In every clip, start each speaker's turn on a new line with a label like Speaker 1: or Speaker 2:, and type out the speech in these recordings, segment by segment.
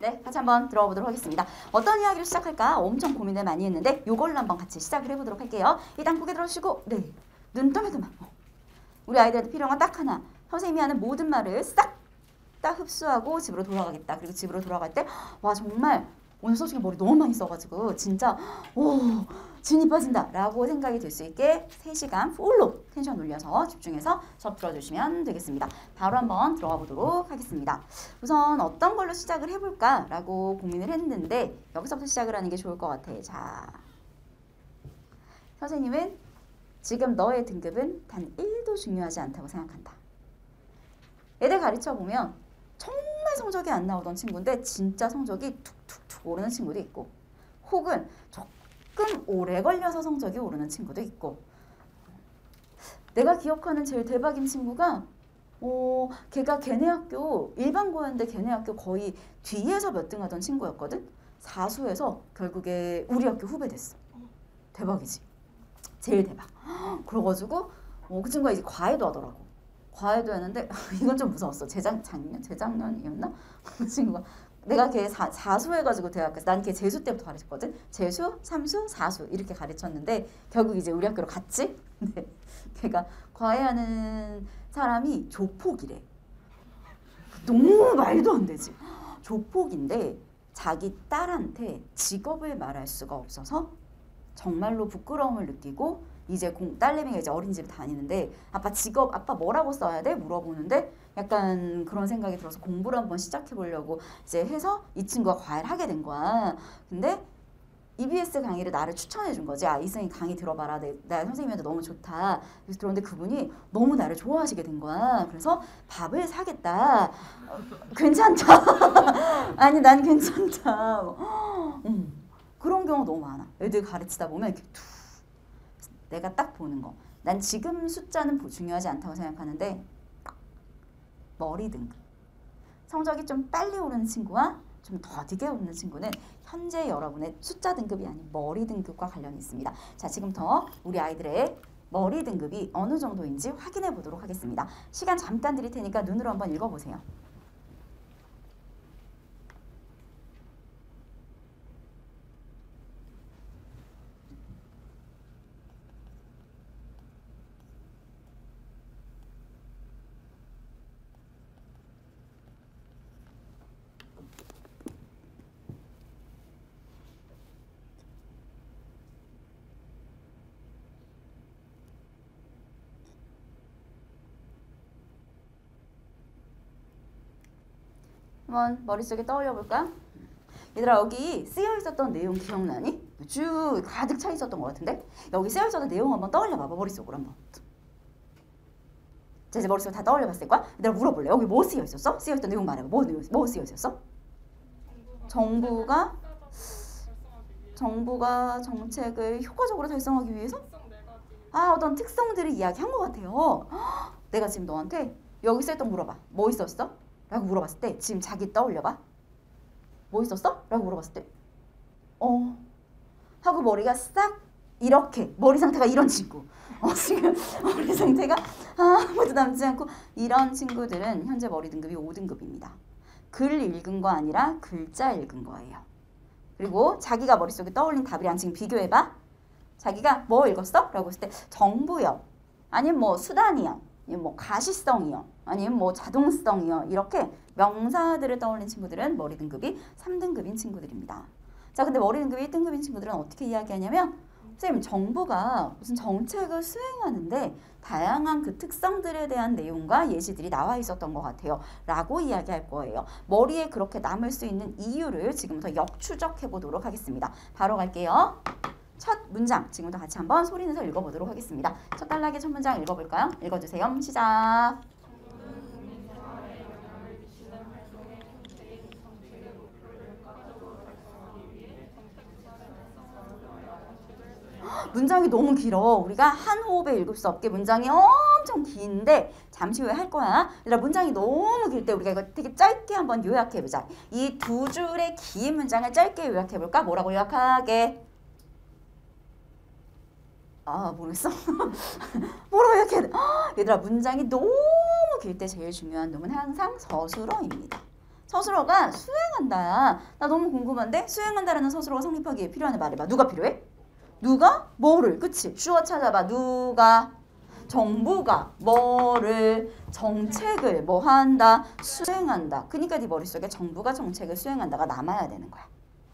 Speaker 1: 네, 같이 한번 들어가 보도록 하겠습니다. 어떤 이야기를 시작할까 엄청 고민을 많이 했는데 요걸로 한번 같이 시작을 해보도록 할게요. 일단 고개 들어주시고 네, 눈 떠매도만 어. 우리 아이들한테 필요한 건 딱 하나. 선생님이 하는 모든 말을 싹 다 흡수하고 집으로 돌아가겠다. 그리고 집으로 돌아갈 때 와 정말 오늘 솔직히 머리 너무 많이 써가지고 진짜 오 진이 빠진다 라고 생각이 들 수 있게 3시간 풀로 텐션 올려서 집중해서 수업 들어주시면 되겠습니다. 바로 한번 들어가 보도록 하겠습니다. 우선 어떤 걸로 시작을 해볼까 라고 고민을 했는데 여기서부터 시작을 하는 게 좋을 것 같아. 자, 선생님은 지금 너의 등급은 단 1도 중요하지 않다고 생각한다. 애들 가르쳐 보면 정말 성적이 안 나오던 친구인데 진짜 성적이 툭툭툭 오르는 친구도 있고 혹은 조금 오래 걸려서 성적이 오르는 친구도 있고 내가 기억하는 제일 대박인 친구가 어, 걔가 걔네 학교 일반고였는데 걔네 학교 거의 뒤에서 몇 등 하던 친구였거든. 사수에서 결국에 우리 학교 후배 됐어. 대박이지. 제일 대박. 그래가지고 어, 그 친구가 이제 과외도 하더라고. 과외도 했는데 이건 좀 무서웠어. 재작 작년 재작년이었나? 그 친구가 내가 걔 사, 사수해가지고 대학교에서 난 걔 재수 때부터 가르쳤거든. 재수, 삼수, 사수 이렇게 가르쳤는데 결국 이제 우리 학교로 갔지. 근데 걔가 과외하는 사람이 조폭이래. 너무 말도 안 되지. 조폭인데 자기 딸한테 직업을 말할 수가 없어서 정말로 부끄러움을 느끼고 이제 공, 딸내미가 이제 어린이집 다니는데 아빠 직업 아빠 뭐라고 써야 돼 물어보는데 약간 그런 생각이 들어서 공부를 한번 시작해 보려고 이제 해서 이 친구가 과외를 하게 된 거야. 근데 EBS 강의를 나를 추천해 준 거지. 아, 이승이 강의 들어봐라. 내, 나 선생님한테 너무 좋다. 그래서 들었는데 그분이 너무 나를 좋아하시게 된 거야. 그래서 밥을 사겠다. 어, 괜찮다. 아니, 난 괜찮다. 음, 그런 경우 너무 많아. 애들 가르치다 보면 이렇게 툭. 내가 딱 보는 거. 난 지금 숫자는 중요하지 않다고 생각하는데 머리 등급. 성적이 좀 빨리 오르는 친구와 좀 더디게 오르는 친구는 현재 여러분의 숫자 등급이 아닌 머리 등급과 관련이 있습니다. 자, 지금부터 우리 아이들의 머리 등급이 어느 정도인지 확인해 보도록 하겠습니다. 시간 잠깐 드릴 테니까 눈으로 한번 읽어보세요. 한번 머릿속에 떠올려 볼까? 얘들아 여기 쓰여 있었던 내용 기억나니? 쭉 가득 차 있었던 것 같은데 여기 쓰여 있었던 내용 한번 떠올려 봐봐 머릿속으로 한번 자 이제 머릿속에 다 떠올려 봤을 거야? 얘들아 물어볼래 여기 뭐 쓰여 있었어? 쓰여 있던 내용 말해봐 뭐, 뭐 쓰여 있었어? 정부가 정부가 정책을 효과적으로 달성하기 위해서 아 어떤 특성들을 이야기한 것 같아요 내가 지금 너한테 여기 쓰였던 물어봐 뭐 있었어? 라고 물어봤을 때 지금 자기 떠올려봐. 뭐 있었어? 라고 물어봤을 때 어. 하고 머리가 싹 이렇게 머리 상태가 이런 친구. 어, 지금 머리 상태가 아무도 남지 않고 이런 친구들은 현재 머리 등급이 5등급입니다. 글 읽은 거 아니라 글자 읽은 거예요. 그리고 자기가 머릿속에 떠올린 답이랑 지금 비교해봐. 자기가 뭐 읽었어? 라고 했을 때 정부요. 아니면 뭐 수단이요. 뭐 가시성이요. 아니면 뭐 자동성이요. 이렇게 명사들을 떠올린 친구들은 머리 등급이 3등급인 친구들입니다. 자, 근데 머리 등급이 1등급인 친구들은 어떻게 이야기하냐면 선생님 정부가 무슨 정책을 수행하는데 다양한 그 특성들에 대한 내용과 예시들이 나와 있었던 것 같아요. 라고 이야기할 거예요. 머리에 그렇게 남을 수 있는 이유를 지금부터 역추적해 보도록 하겠습니다. 바로 갈게요. 첫 문장 지금부터 같이 한번 소리 내서 읽어보도록 하겠습니다. 첫 단락의 첫 문장 읽어볼까요? 읽어주세요. 시작. 문장이 너무 길어. 우리가 한 호흡에 읽을 수 없게 문장이 엄청 긴데 잠시 후에 할 거야. 얘들아 문장이 너무 길 때 우리가 이거 되게 짧게 한번 요약해보자. 이 두 줄의 긴 문장을 짧게 요약해볼까? 뭐라고 요약하게? 아 모르겠어. 뭐라고 돼? 얘들아 문장이 너무 길 때 제일 중요한 놈은 항상 서술어입니다. 서술어가 수행한다야. 나 너무 궁금한데 수행한다라는 서술어가 성립하기 위해 필요한 말해봐. 누가 필요해? 누가 뭐를 그치? 주어 찾아봐. 누가 정부가 뭐를 정책을 뭐 한다 수행한다. 그러니까 네 머릿속에 정부가 정책을 수행한다가 남아야 되는 거야.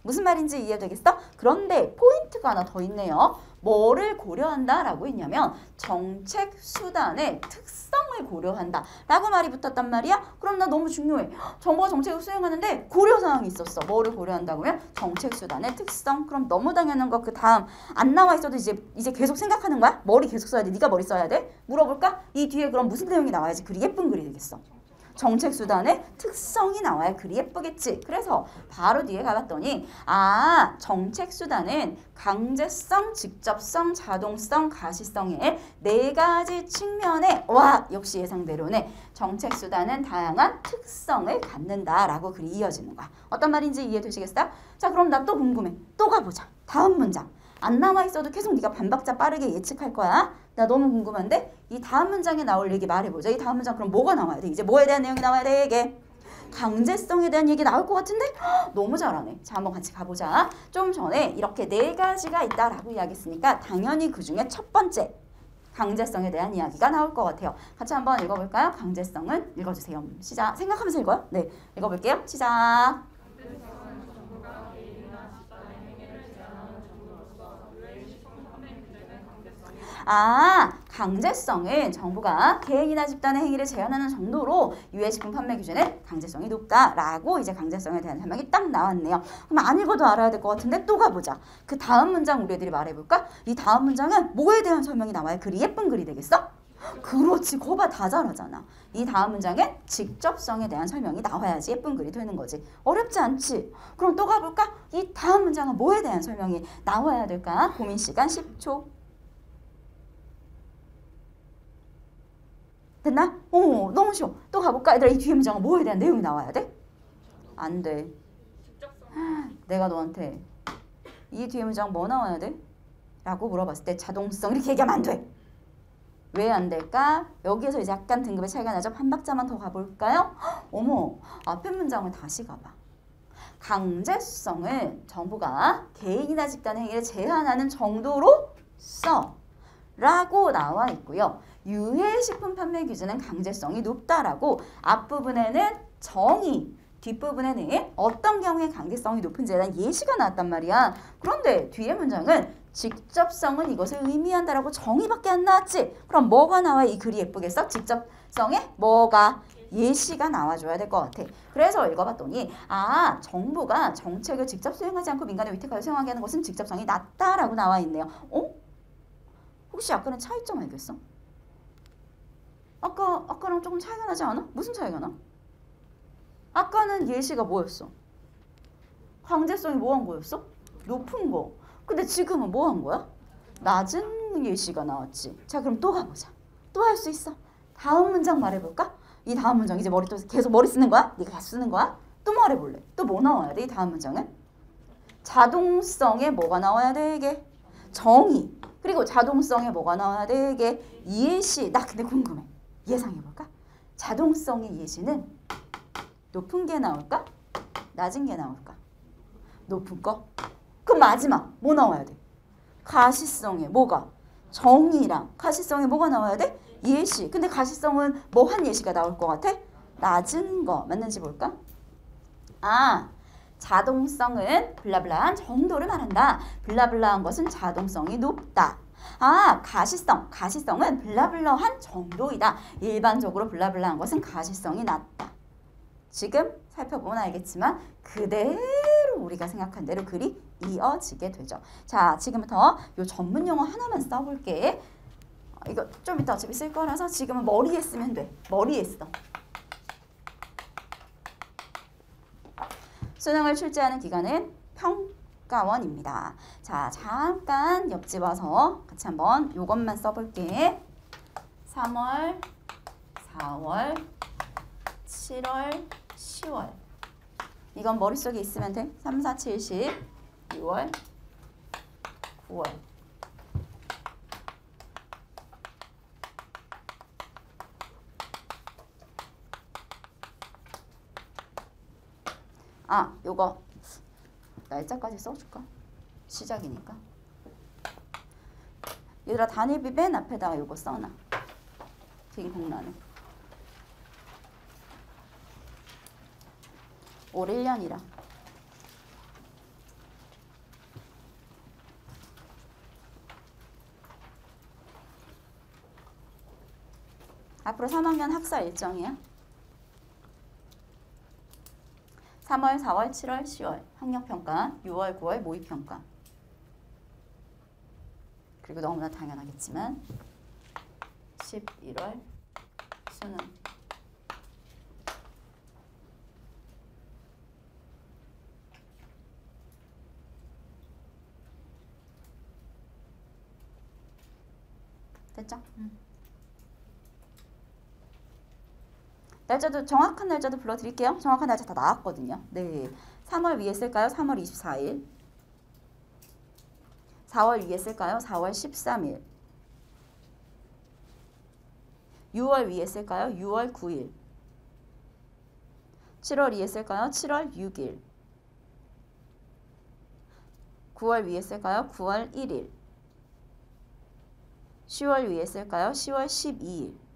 Speaker 1: 무슨 말인지 이해되겠어? 그런데 포인트가 하나 더 있네요. 뭐를 고려한다라고 했냐면 정책 수단의 특성을 고려한다 라고 말이 붙었단 말이야. 그럼 나 너무 중요해. 정부가 정책을 수행하는데 고려 사항이 있었어. 뭐를 고려한다고 하면 정책 수단의 특성. 그럼 너무 당연한 거 그 다음 안 나와 있어도 이제 이제 계속 생각하는 거야? 머리 계속 써야 돼? 네가 머리 써야 돼? 물어볼까? 이 뒤에 그럼 무슨 내용이 나와야지? 글이 예쁜 글이 되겠어 정책 수단의 특성이 나와야 글이 예쁘겠지. 그래서 바로 뒤에 가봤더니 아 정책 수단은 강제성, 직접성, 자동성, 가시성의 네 가지 측면에 와 역시 예상대로네. 정책 수단은 다양한 특성을 갖는다라고 글이 이어지는 거야. 어떤 말인지 이해되시겠어요? 자 그럼 나 또 궁금해. 또 가보자. 다음 문장. 안 남아 있어도 계속 네가 반박자 빠르게 예측할 거야. 나 너무 궁금한데 이 다음 문장에 나올 얘기 말해보자. 이 다음 문장 그럼 뭐가 나와야 돼? 이제 뭐에 대한 내용이 나와야 돼? 이게 강제성에 대한 얘기 나올 것 같은데? 헉, 너무 잘하네. 자, 한번 같이 가보자. 좀 전에 이렇게 네 가지가 있다라고 이야기했으니까 당연히 그 중에 첫 번째 강제성에 대한 이야기가 나올 것 같아요. 같이 한번 읽어볼까요? 강제성은 읽어주세요. 시작. 생각하면서 읽어요. 네, 읽어볼게요. 시작. 아, 강제성은 정부가 개인이나 집단의 행위를 제한하는 정도로 유해식품 판매 규제는 강제성이 높다라고 이제 강제성에 대한 설명이 딱 나왔네요. 그럼 안 읽어도 알아야 될 것 같은데 또 가보자. 그 다음 문장 우리 애들이 말해볼까? 이 다음 문장은 뭐에 대한 설명이 나와야 글이 예쁜 글이 되겠어? 그렇지. 거봐 다 잘하잖아. 이 다음 문장엔 직접성에 대한 설명이 나와야지 예쁜 글이 되는 거지. 어렵지 않지? 그럼 또 가볼까? 이 다음 문장은 뭐에 대한 설명이 나와야 될까? 고민 시간 10초. 됐나? 어, 너무 쉬워. 또 가볼까? 얘들아, 이 뒤에 문장은 뭐에 대한 내용이 나와야 돼? 안 돼. 내가 너한테 이 뒤에 문장 뭐 나와야 돼? 라고 물어봤을 때 자동성 이렇게 얘기하면 안 돼. 왜 안 될까? 여기에서 이제 약간 등급의 차이가 나죠. 한 박자만 더 가볼까요? 헉, 어머, 앞에 문장을 다시 가봐. 강제성을 정부가 개인이나 집단의 행위를 제한하는 정도로 써. 라고 나와 있고요. 유해식품 판매 규제는 강제성이 높다라고 앞부분에는 정의, 뒷부분에는 어떤 경우에 강제성이 높은지에 대한 예시가 나왔단 말이야. 그런데 뒤에 문장은 직접성은 이것을 의미한다라고 정의밖에 안 나왔지. 그럼 뭐가 나와 이 글이 예쁘겠어? 직접성에 뭐가 예시가 나와줘야 될 것 같아. 그래서 읽어봤더니 아 정부가 정책을 직접 수행하지 않고 민간의 위탁하여 수행하게 하는 것은 직접성이 낮다라고 나와 있네요. 어? 혹시 아까는 차이점 알겠어? 아까 아까랑 조금 차이가 나지 않아? 무슨 차이가 나? 아까는 예시가 뭐였어? 강제성이 뭐 한 거였어? 높은 거. 근데 지금은 뭐 한 거야? 낮은 예시가 나왔지. 자, 그럼 또 가보자. 또 할 수 있어. 다음 문장 말해볼까? 이 다음 문장 이제 머리 또 계속 머리 쓰는 거야? 네가 계속 쓰는 거야? 또 말해볼래? 또 뭐 나와야 돼? 이 다음 문장은? 자동성에 뭐가 나와야 돼? 이게 정의. 그리고 자동성에 뭐가 나와야 돼? 이게 예시. 나 근데 궁금해. 예상해볼까? 자동성의 예시는 높은 게 나올까? 낮은 게 나올까? 높은 거? 그럼 마지막 뭐 나와야 돼? 가시성에 뭐가? 정의랑 가시성에 뭐가 나와야 돼? 예시. 근데 가시성은 뭐한 예시가 나올 것 같아? 낮은 거 맞는지 볼까? 아, 자동성은 블라블라한 정도를 말한다. 블라블라한 것은 자동성이 높다. 아, 가시성. 가시성은 블라블라한 정도이다. 일반적으로 블라블라한 것은 가시성이 낮다. 지금 살펴보면 알겠지만 그대로 우리가 생각한 대로 글이 이어지게 되죠. 자, 지금부터 요 전문 용어 하나만 써볼게. 어, 이거 좀 이따 어차피 쓸 거라서 지금은 머리에 쓰면 돼. 머리에 써. 수능을 출제하는 기관은 평 가원입니다. 자, 잠깐 옆집 와서 같이 한번 요것만 써볼게. 3월, 4월, 7월, 10월. 이건 머릿속에 있으면 돼. 3, 4, 7, 10, 6월, 9월. 아 요거 날짜까지 써줄까? 시작이니까. 얘들아 단일비 맨 앞에다가 요거 써놔. 빈 공란에 올 1년이라. 앞으로 3학년 학사 일정이야 3월, 4월, 7월, 10월 학력평가 6월, 9월 모의평가 그리고 너무나 당연하겠지만 11월 수능 됐죠? 음. 날짜도 정확한 날짜도 불러드릴게요. 정확한 날짜 다 나왔거든요. 네, 3월 위에 쓸까요? 3월 24일. 4월 위에 쓸까요? 4월 13일. 6월 위에 쓸까요? 6월 9일. 7월 위에 쓸까요? 7월 6일. 9월 위에 쓸까요? 9월 1일. 10월 위에 쓸까요? 10월 12일.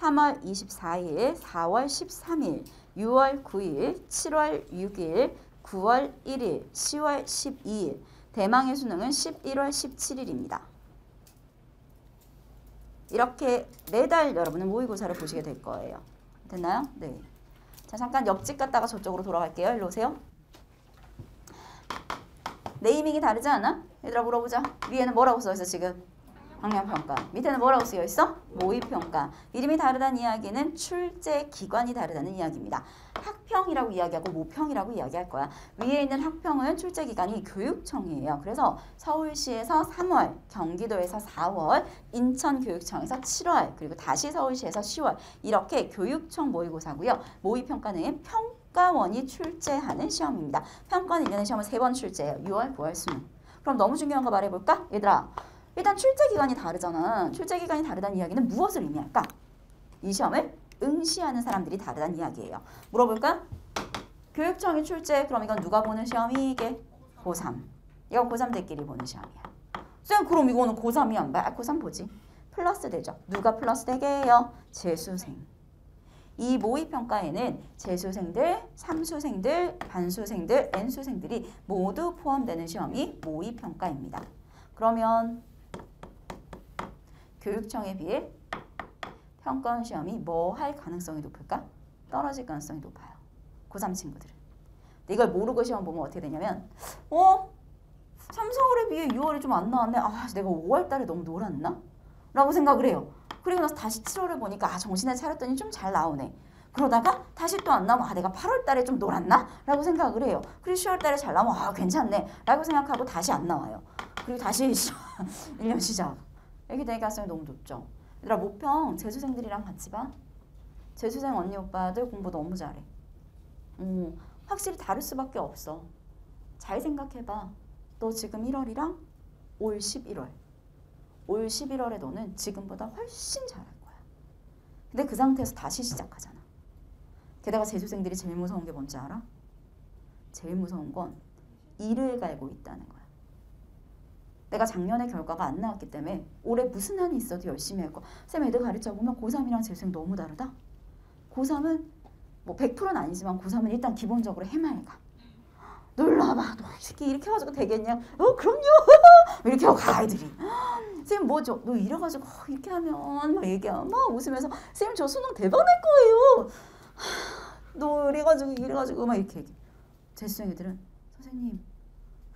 Speaker 1: 3월 24일, 4월 13일, 6월 9일, 7월 6일, 9월 1일, 10월 12일. 대망의 수능은 11월 17일입니다. 이렇게 매달 여러분은 모의고사를 보시게 될 거예요. 됐나요? 네. 자, 잠깐 옆집 갔다가 저쪽으로 돌아갈게요. 일로 오세요. 네이밍이 다르지 않아? 얘들아 물어보자. 위에는 뭐라고 써있어 지금? 학력평가. 밑에는 뭐라고 쓰여 있어? 모의평가. 이름이 다르다는 이야기는 출제 기관이 다르다는 이야기입니다. 학평이라고 이야기하고 모평이라고 이야기할 거야. 위에 있는 학평은 출제 기관이 교육청이에요. 그래서 서울시에서 3월, 경기도에서 4월, 인천교육청에서 7월, 그리고 다시 서울시에서 10월 이렇게 교육청 모의고사고요. 모의평가는 평가원이 출제하는 시험입니다. 평가는 1년에 시험을 3번 출제해요. 6월, 9월, 수능. 그럼 너무 중요한 거 말해볼까? 얘들아 일단 출제 기간이 다르잖아. 출제 기간이 다르다는 이야기는 무엇을 의미할까? 이 시험을 응시하는 사람들이 다르다는 이야기예요. 물어볼까? 교육청이 출제 그럼 이건 누가 보는 시험이 이게 고3. 이건 고3들끼리 보는 시험이야. 쌤 그럼 이거는 고3이 안 봐? 고3 보지. 플러스 되죠. 누가 플러스 되게 해요? 재수생. 이 모의평가에는 재수생들, 삼수생들, 반수생들, N수생들이 모두 포함되는 시험이 모의평가입니다. 그러면 교육청에 비해 평가원 시험이 뭐 할 가능성이 높을까? 떨어질 가능성이 높아요. 고3 친구들은. 이걸 모르고 시험 보면 어떻게 되냐면 어? 3, 4월에 비해 6월이 좀 안 나왔네. 아, 내가 5월 달에 너무 놀았나? 라고 생각을 해요. 그리고 나서 다시 7월에 보니까 아, 정신을 차렸더니 좀 잘 나오네. 그러다가 다시 또 안 나오면 아 내가 8월 달에 좀 놀았나? 라고 생각을 해요. 그리고 10월 달에 잘 나오면 아 괜찮네 라고 생각하고 다시 안 나와요. 그리고 다시 1년 시작. 이렇게 되니까 가능성이 너무 높죠. 얘들아 모평 재수생들이랑 같이 봐. 재수생 언니 오빠들 공부 너무 잘해. 음, 확실히 다를 수밖에 없어. 잘 생각해봐. 너 지금 1월이랑 올 11월. 올 11월에 너는 지금보다 훨씬 잘할 거야. 근데 그 상태에서 다시 시작하잖아. 게다가 재수생들이 제일 무서운 게 뭔지 알아? 제일 무서운 건 일을 갈고 있다는 거야. 내가 작년에 결과가 안 나왔기 때문에 올해 무슨 한이 있어도 열심히 할 거. 쌤 애들 가르쳐 보면 고3이랑 재수생 너무 다르다. 고3은 뭐 100%는 아니지만 고3은 일단 기본적으로 해맑아. 놀라봐. 너 이렇게 이렇게 해가지고 되겠냐? 어 그럼요. 이렇게 하고 가 아이들이. 쌤 뭐죠? 너 이래 가지고 어, 이렇게 하면 막 얘기하면 막 웃으면서 쌤 저 수능 대박 날 거예요. 너 이래 가지고 이래 가지고 막 이렇게 얘기. 재수생 애들은 선생님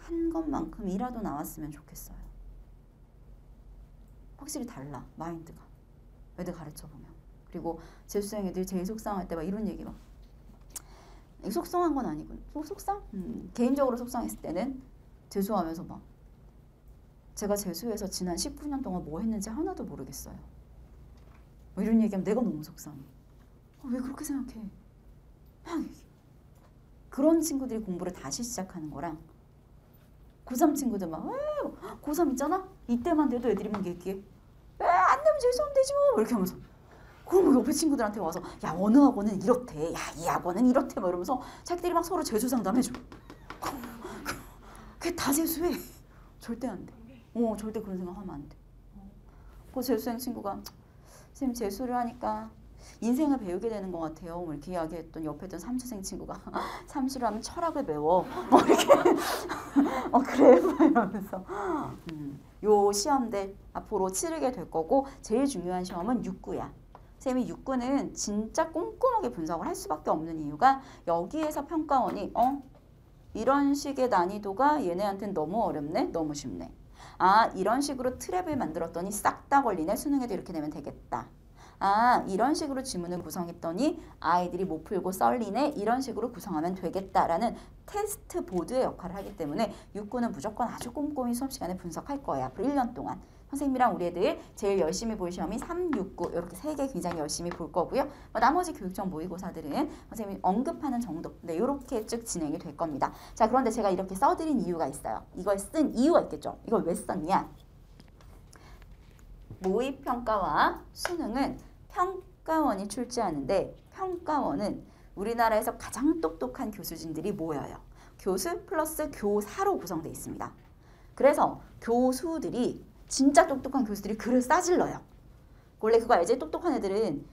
Speaker 1: 한 것만큼이라도 나왔으면 좋겠어요. 확실히 달라 마인드가 애들 가르쳐 보면 그리고 재수생 애들 제일 속상할 때 막 이런 얘기 막 속상한 건 아니고 속상? 음, 개인적으로 속상했을 때는 재수하면서 막 제가 재수해서 지난 19년 동안 뭐 했는지 하나도 모르겠어요. 뭐 이런 얘기하면 내가 너무 속상해. 어, 왜 그렇게 생각해? 막 그런 친구들이 공부를 다시 시작하는 거랑 고3 친구들 막 고3 있잖아? 이때만 돼도 애들이 막 얘기해. 안 되면 재수하면 되지 뭐. 이렇게 하면서. 그럼 옆에 친구들한테 와서 야 어느 학원은 이렇대. 야 이 학원은 이렇대. 막 이러면서 자기들이 막 서로 재수 상담해줘. 그게 다 재수해. 절대 안돼. 어 절대 그런 생각 하면 안돼. 어. 그 재수생 친구가 선생님 재수를 하니까 인생을 배우게 되는 것 같아요. 뭐 이렇게 이야기했던 옆에 있던 삼수생 친구가 삼수를 하면 철학을 배워. 뭐 이렇게 어 그래 막 이러면서 음, 요 시험들 앞으로 치르게 될 거고 제일 중요한 시험은 육구야. 쌤이 육구는 진짜 꼼꼼하게 분석을 할 수밖에 없는 이유가 여기에서 평가원이 어 이런 식의 난이도가 얘네한테는 너무 어렵네, 너무 쉽네. 아 이런 식으로 트랩을 만들었더니 싹 다 걸리네. 수능에도 이렇게 내면 되겠다. 아 이런 식으로 지문을 구성했더니 아이들이 못 풀고 썰리네 이런 식으로 구성하면 되겠다라는 테스트 보드의 역할을 하기 때문에 육구는 무조건 아주 꼼꼼히 수업 시간에 분석할 거야 앞으로 1년 동안 선생님이랑 우리 애들 제일 열심히 볼 시험이 3, 6, 9 이렇게 세 개 굉장히 열심히 볼 거고요. 뭐 나머지 교육청 모의고사들은 선생님이 언급하는 정도 네 이렇게 쭉 진행이 될 겁니다. 자 그런데 제가 이렇게 써드린 이유가 있어요. 이걸 쓴 이유가 있겠죠. 이걸 왜 썼냐? 모의평가와 수능은 평가원이 출제하는데 평가원은 우리나라에서 가장 똑똑한 교수진들이 모여요. 교수 플러스 교사로 구성되어 있습니다. 그래서 교수들이 진짜 똑똑한 교수들이 글을 싸질러요. 원래 그거 알지? 똑똑한 애들은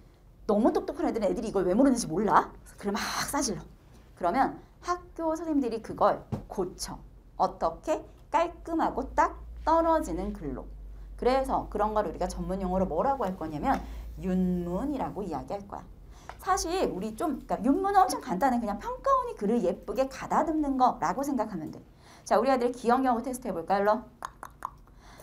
Speaker 1: 너무 똑똑한 애들은 애들이 이걸 왜 모르는지 몰라. 글을 막 싸질러. 그러면 학교 선생님들이 그걸 고쳐. 어떻게? 깔끔하고 딱 떨어지는 글로. 그래서 그런 걸 우리가 전문 용어로 뭐라고 할 거냐면 윤문이라고 이야기할 거야. 사실 우리 좀 그러니까 윤문은 엄청 간단해. 그냥 평가원이 글을 예쁘게 가다듬는 거라고 생각하면 돼. 자, 우리 아들 기억 영어 테스트 해볼까? 일로.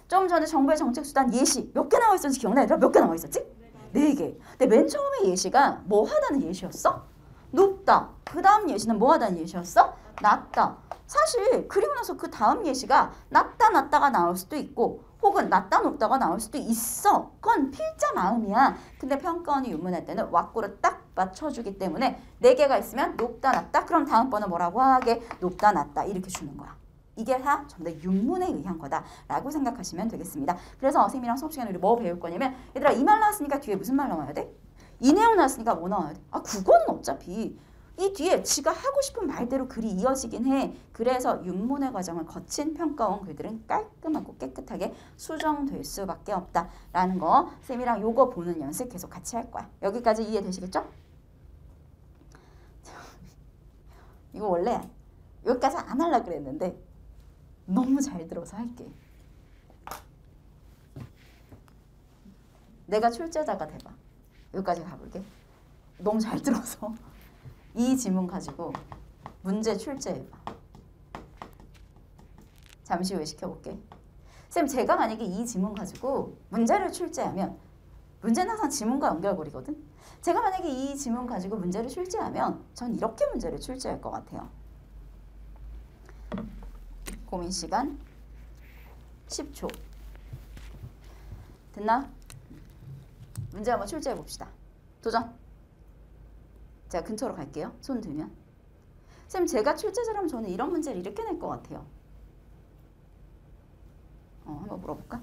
Speaker 1: 좀 전에 정부의 정책수단 예시 몇 개 나와 있었는지 기억나? 얘들아 몇 개 나와 있었지? 네 개. 근데 맨 처음에 예시가 뭐 하다는 예시였어? 높다. 그 다음 예시는 뭐 하다는 예시였어? 낮다. 사실 그리고 나서 그 다음 예시가 낮다 낮다가 나올 수도 있고 혹은 낮다 높다가 나올 수도 있어. 그건 필자 마음이야. 근데 평가원이 유문할 때는 왁구를 딱 맞춰주기 때문에 네 개가 있으면 높다 낮다. 그럼 다음번은 뭐라고 하게? 높다 낮다 이렇게 주는 거야. 이게 다 전부 다 윤문에 의한 거다라고 생각하시면 되겠습니다. 그래서 선생님이랑 수업 시간에 우리 뭐 배울 거냐면 얘들아 이 말 나왔으니까 뒤에 무슨 말 나와야 돼? 이 내용 나왔으니까 뭐 나와야 돼? 아 국어는 어차피 이 뒤에 지가 하고 싶은 말대로 글이 이어지긴 해. 그래서 윤문의 과정을 거친 평가원 글들은 깔끔하고 깨끗하게 수정될 수밖에 없다라는 거 쌤이랑 요거 보는 연습 계속 같이 할 거야. 여기까지 이해되시겠죠? 이거 원래 여기까지 안 하려고 그랬는데 너무 잘 들어서 할게. 내가 출제자가 돼봐. 여기까지 가볼게. 너무 잘 들어서 이 지문 가지고 문제 출제해봐. 잠시 후에 시켜볼게. 쌤 제가 만약에 이 지문 가지고 문제를 출제하면 문제는 항상 지문과 연결고리거든. 제가 만약에 이 지문 가지고 문제를 출제하면 전 이렇게 문제를 출제할 것 같아요. 고민 시간 10초. 됐나? 문제 한번 출제해 봅시다. 도전. 제가 근처로 갈게요. 손 들면. 쌤 제가 출제자라면 저는 이런 문제를 이렇게 낼 것 같아요. 어, 한번 물어볼까?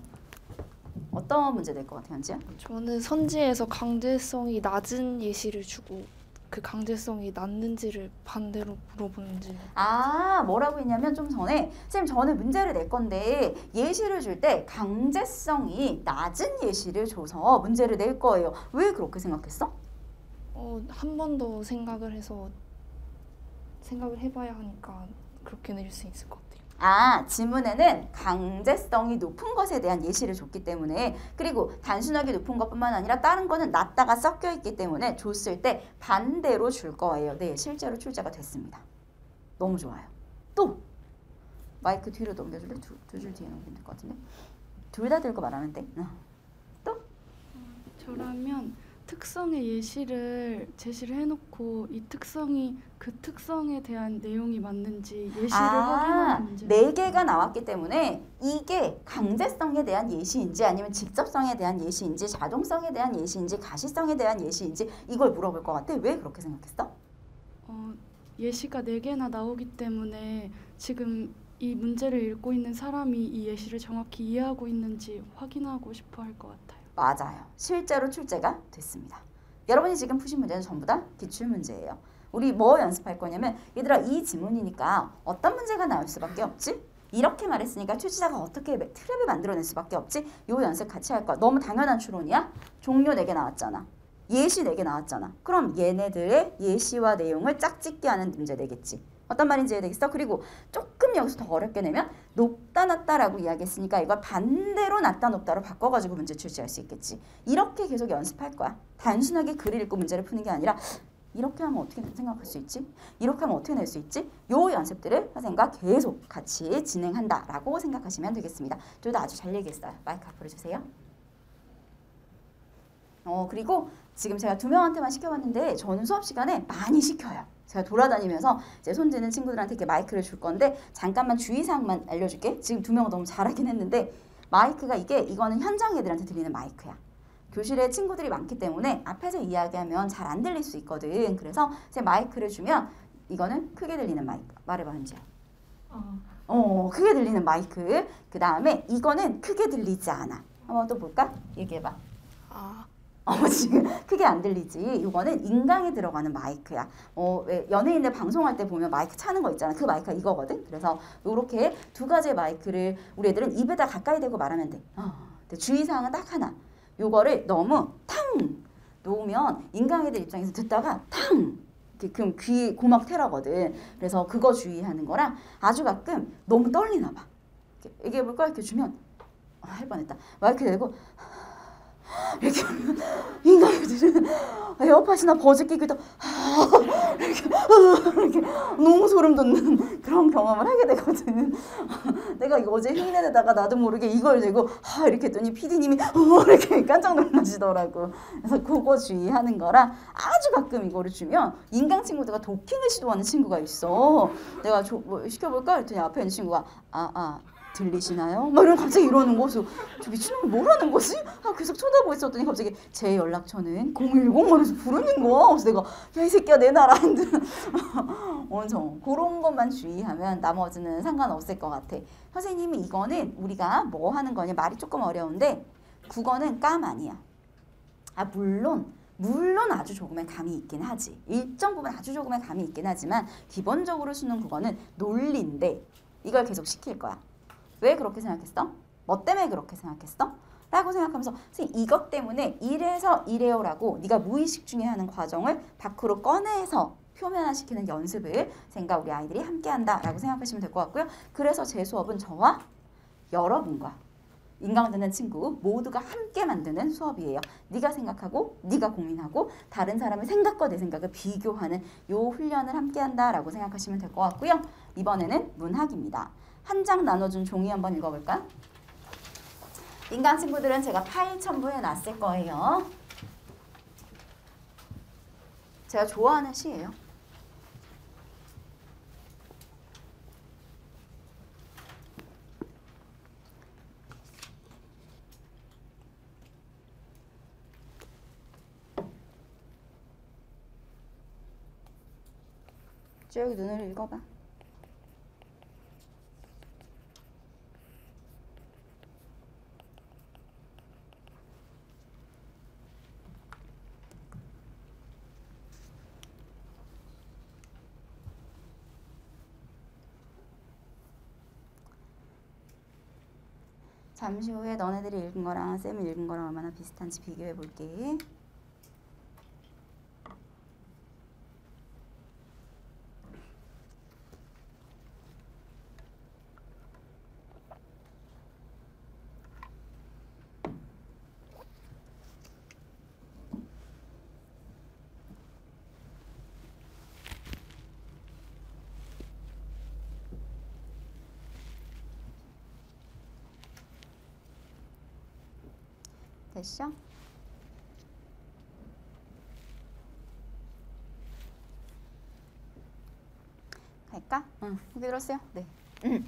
Speaker 1: 어떤 문제 낼것 같아요, 현지야?
Speaker 2: 저는 선지에서 강제성이 낮은 예시를 주고 그 강제성이 낮는지를 반대로 물어보는지
Speaker 1: 아 뭐라고 했냐면 좀 전에 쌤 저는 문제를 낼 건데 예시를 줄 때 강제성이 낮은 예시를 줘서 문제를 낼 거예요. 왜 그렇게 생각했어?
Speaker 2: 어, 한 번 더 생각을 해서 생각을 해봐야 하니까 그렇게 낼수 있을 것 같아요.
Speaker 1: 아, 지문에는 강제성이 높은 것에 대한 예시를 줬기 때문에 그리고 단순하게 높은 것뿐만 아니라 다른 거는 낮다가 섞여 있기 때문에 줬을 때 반대로 줄 거예요. 네, 실제로 출제가 됐습니다. 너무 좋아요. 또 마이크 뒤로 넘겨줄래? 두줄 뒤에 넘기면 될 것 같은데 둘 다 들고 말하면 돼. 어. 또
Speaker 3: 저라면 특성의 예시를 제시를 해놓고 이 특성이 그 특성에 대한 내용이 맞는지 예시를 확인하는 문제.
Speaker 1: 네 개가 나왔기 때문에 이게 강제성에 대한 예시인지 아니면 직접성에 대한 예시인지 자동성에 대한 예시인지 가시성에 대한 예시인지 이걸 물어볼 것 같아. 왜 그렇게 생각했어?
Speaker 3: 어, 예시가 네 개나 나오기 때문에 지금 이 문제를 읽고 있는 사람이 이 예시를 정확히 이해하고 있는지 확인하고 싶어 할 것 같아요.
Speaker 1: 맞아요. 실제로 출제가 됐습니다. 여러분이 지금 푸신 문제는 전부 다 기출 문제예요. 우리 뭐 연습할 거냐면 얘들아 이 지문이니까 어떤 문제가 나올 수밖에 없지? 이렇게 말했으니까 취지자가 어떻게 매- 트랩을 만들어낼 수밖에 없지? 요 연습 같이 할 거야. 너무 당연한 추론이야? 종료 4개 나왔잖아. 예시 4개 나왔잖아. 그럼 얘네들의 예시와 내용을 짝짓기 하는 문제 되겠지. 어떤 말인지 이해되겠어? 그리고 조금 여기서 더 어렵게 내면 높다 낮다라고 이야기했으니까 이걸 반대로 낮다 높다로 바꿔가지고 문제 출제할 수 있겠지. 이렇게 계속 연습할 거야. 단순하게 글을 읽고 문제를 푸는 게 아니라 이렇게 하면 어떻게 생각할 수 있지? 이렇게 하면 어떻게 낼 수 있지? 요 연습들을 선생님과 계속 같이 진행한다라고 생각하시면 되겠습니다. 둘다 아주 잘 얘기했어요. 마이크 앞으로 주세요. 어 그리고 지금 제가 두 명한테만 시켜봤는데 저는 수업 시간에 많이 시켜요. 제가 돌아다니면서 제 손드는 친구들한테 이렇게 마이크를 줄 건데 잠깐만 주의사항만 알려줄게. 지금 두 명 너무 잘하긴 했는데 마이크가 이게 이거는 현장 애들한테 들리는 마이크야. 교실에 친구들이 많기 때문에 앞에서 이야기하면 잘 안 들릴 수 있거든. 그래서 제 마이크를 주면 이거는 크게 들리는 마이크. 말해봐 현지야. 어, 크게 들리는 마이크. 그 다음에 이거는 크게 들리지 않아. 한번 또 볼까? 얘기해봐.
Speaker 2: 아,
Speaker 1: 어, 지금 크게 안 들리지. 이거는 인강에 들어가는 마이크야. 어, 왜 연예인들 방송할 때 보면 마이크 차는 거 있잖아. 그 마이크가 이거거든. 그래서 요렇게 두 가지의 마이크를 우리 애들은 입에다 가까이 대고 말하면 돼. 어, 근데 주의사항은 딱 하나. 요거를 너무 탕 놓으면 인강애들 입장에서 듣다가 탕 이렇게 그럼 귀 고막 테러거든. 그래서 그거 주의하는 거랑 아주 가끔 너무 떨리나 봐. 이렇게 얘기해 볼까 이렇게 주면 아, 할 뻔했다. 마이크 대고 이렇게 인간들은 에어팟이나 버즈 끼고 도 이렇게, 이렇게 너무 소름 돋는 그런 경험을 하게 되거든. 내가 어제 흉내내다가 나도 모르게 이걸 대고 아 이렇게 했더니 PD님이 이렇게 깜짝 놀라시더라고. 그래서 그거 주의하는 거랑 아주 가끔 이거를 주면 인강 친구들과 도킹을 시도하는 친구가 있어. 내가 저, 뭐 시켜볼까 했더니 앞에 있는 친구가 아 아. 들리시나요? 막 이런 갑자기 이러는 거서 저 미친놈이 뭐라는 거지? 아 계속 쳐다보고 있었더니 갑자기 제 연락처는 010 하면서 부르는 거야. 그래서 내가 야 이 새끼야 내놔라. 엄청 그런 것만 주의하면 나머지는 상관없을 것 같아. 선생님이 이거는 우리가 뭐 하는 거냐 말이 조금 어려운데 국어는 깜 아니야. 아 물론 물론 아주 조금의 감이 있긴 하지. 일정 부분 아주 조금의 감이 있긴 하지만 기본적으로 수능 국어는 논리인데 이걸 계속 시킬 거야. 왜 그렇게 생각했어? 뭐 때문에 그렇게 생각했어? 라고 생각하면서 선생님 이것 때문에 이래서 이래요 라고 네가 무의식 중에 하는 과정을 밖으로 꺼내서 표면화시키는 연습을 생각 우리 아이들이 함께 한다라고 생각하시면 될 것 같고요. 그래서 제 수업은 저와 여러분과 인강 듣는 친구 모두가 함께 만드는 수업이에요. 네가 생각하고 네가 고민하고 다른 사람의 생각과 내 생각을 비교하는 요 훈련을 함께 한다라고 생각하시면 될 것 같고요. 이번에는 문학입니다. 한 장 나눠준 종이 한번 읽어볼까? 인간 친구들은 제가 파일 첨부해 놨을 거예요. 제가 좋아하는 시예요. 쭉 눈을 읽어봐. 잠시 후에 너네들이 읽은 거랑 쌤이 읽은 거랑 얼마나 비슷한지 비교해 볼게. 됐어? 갈까? 응. 여기 들었어요? 네. 음.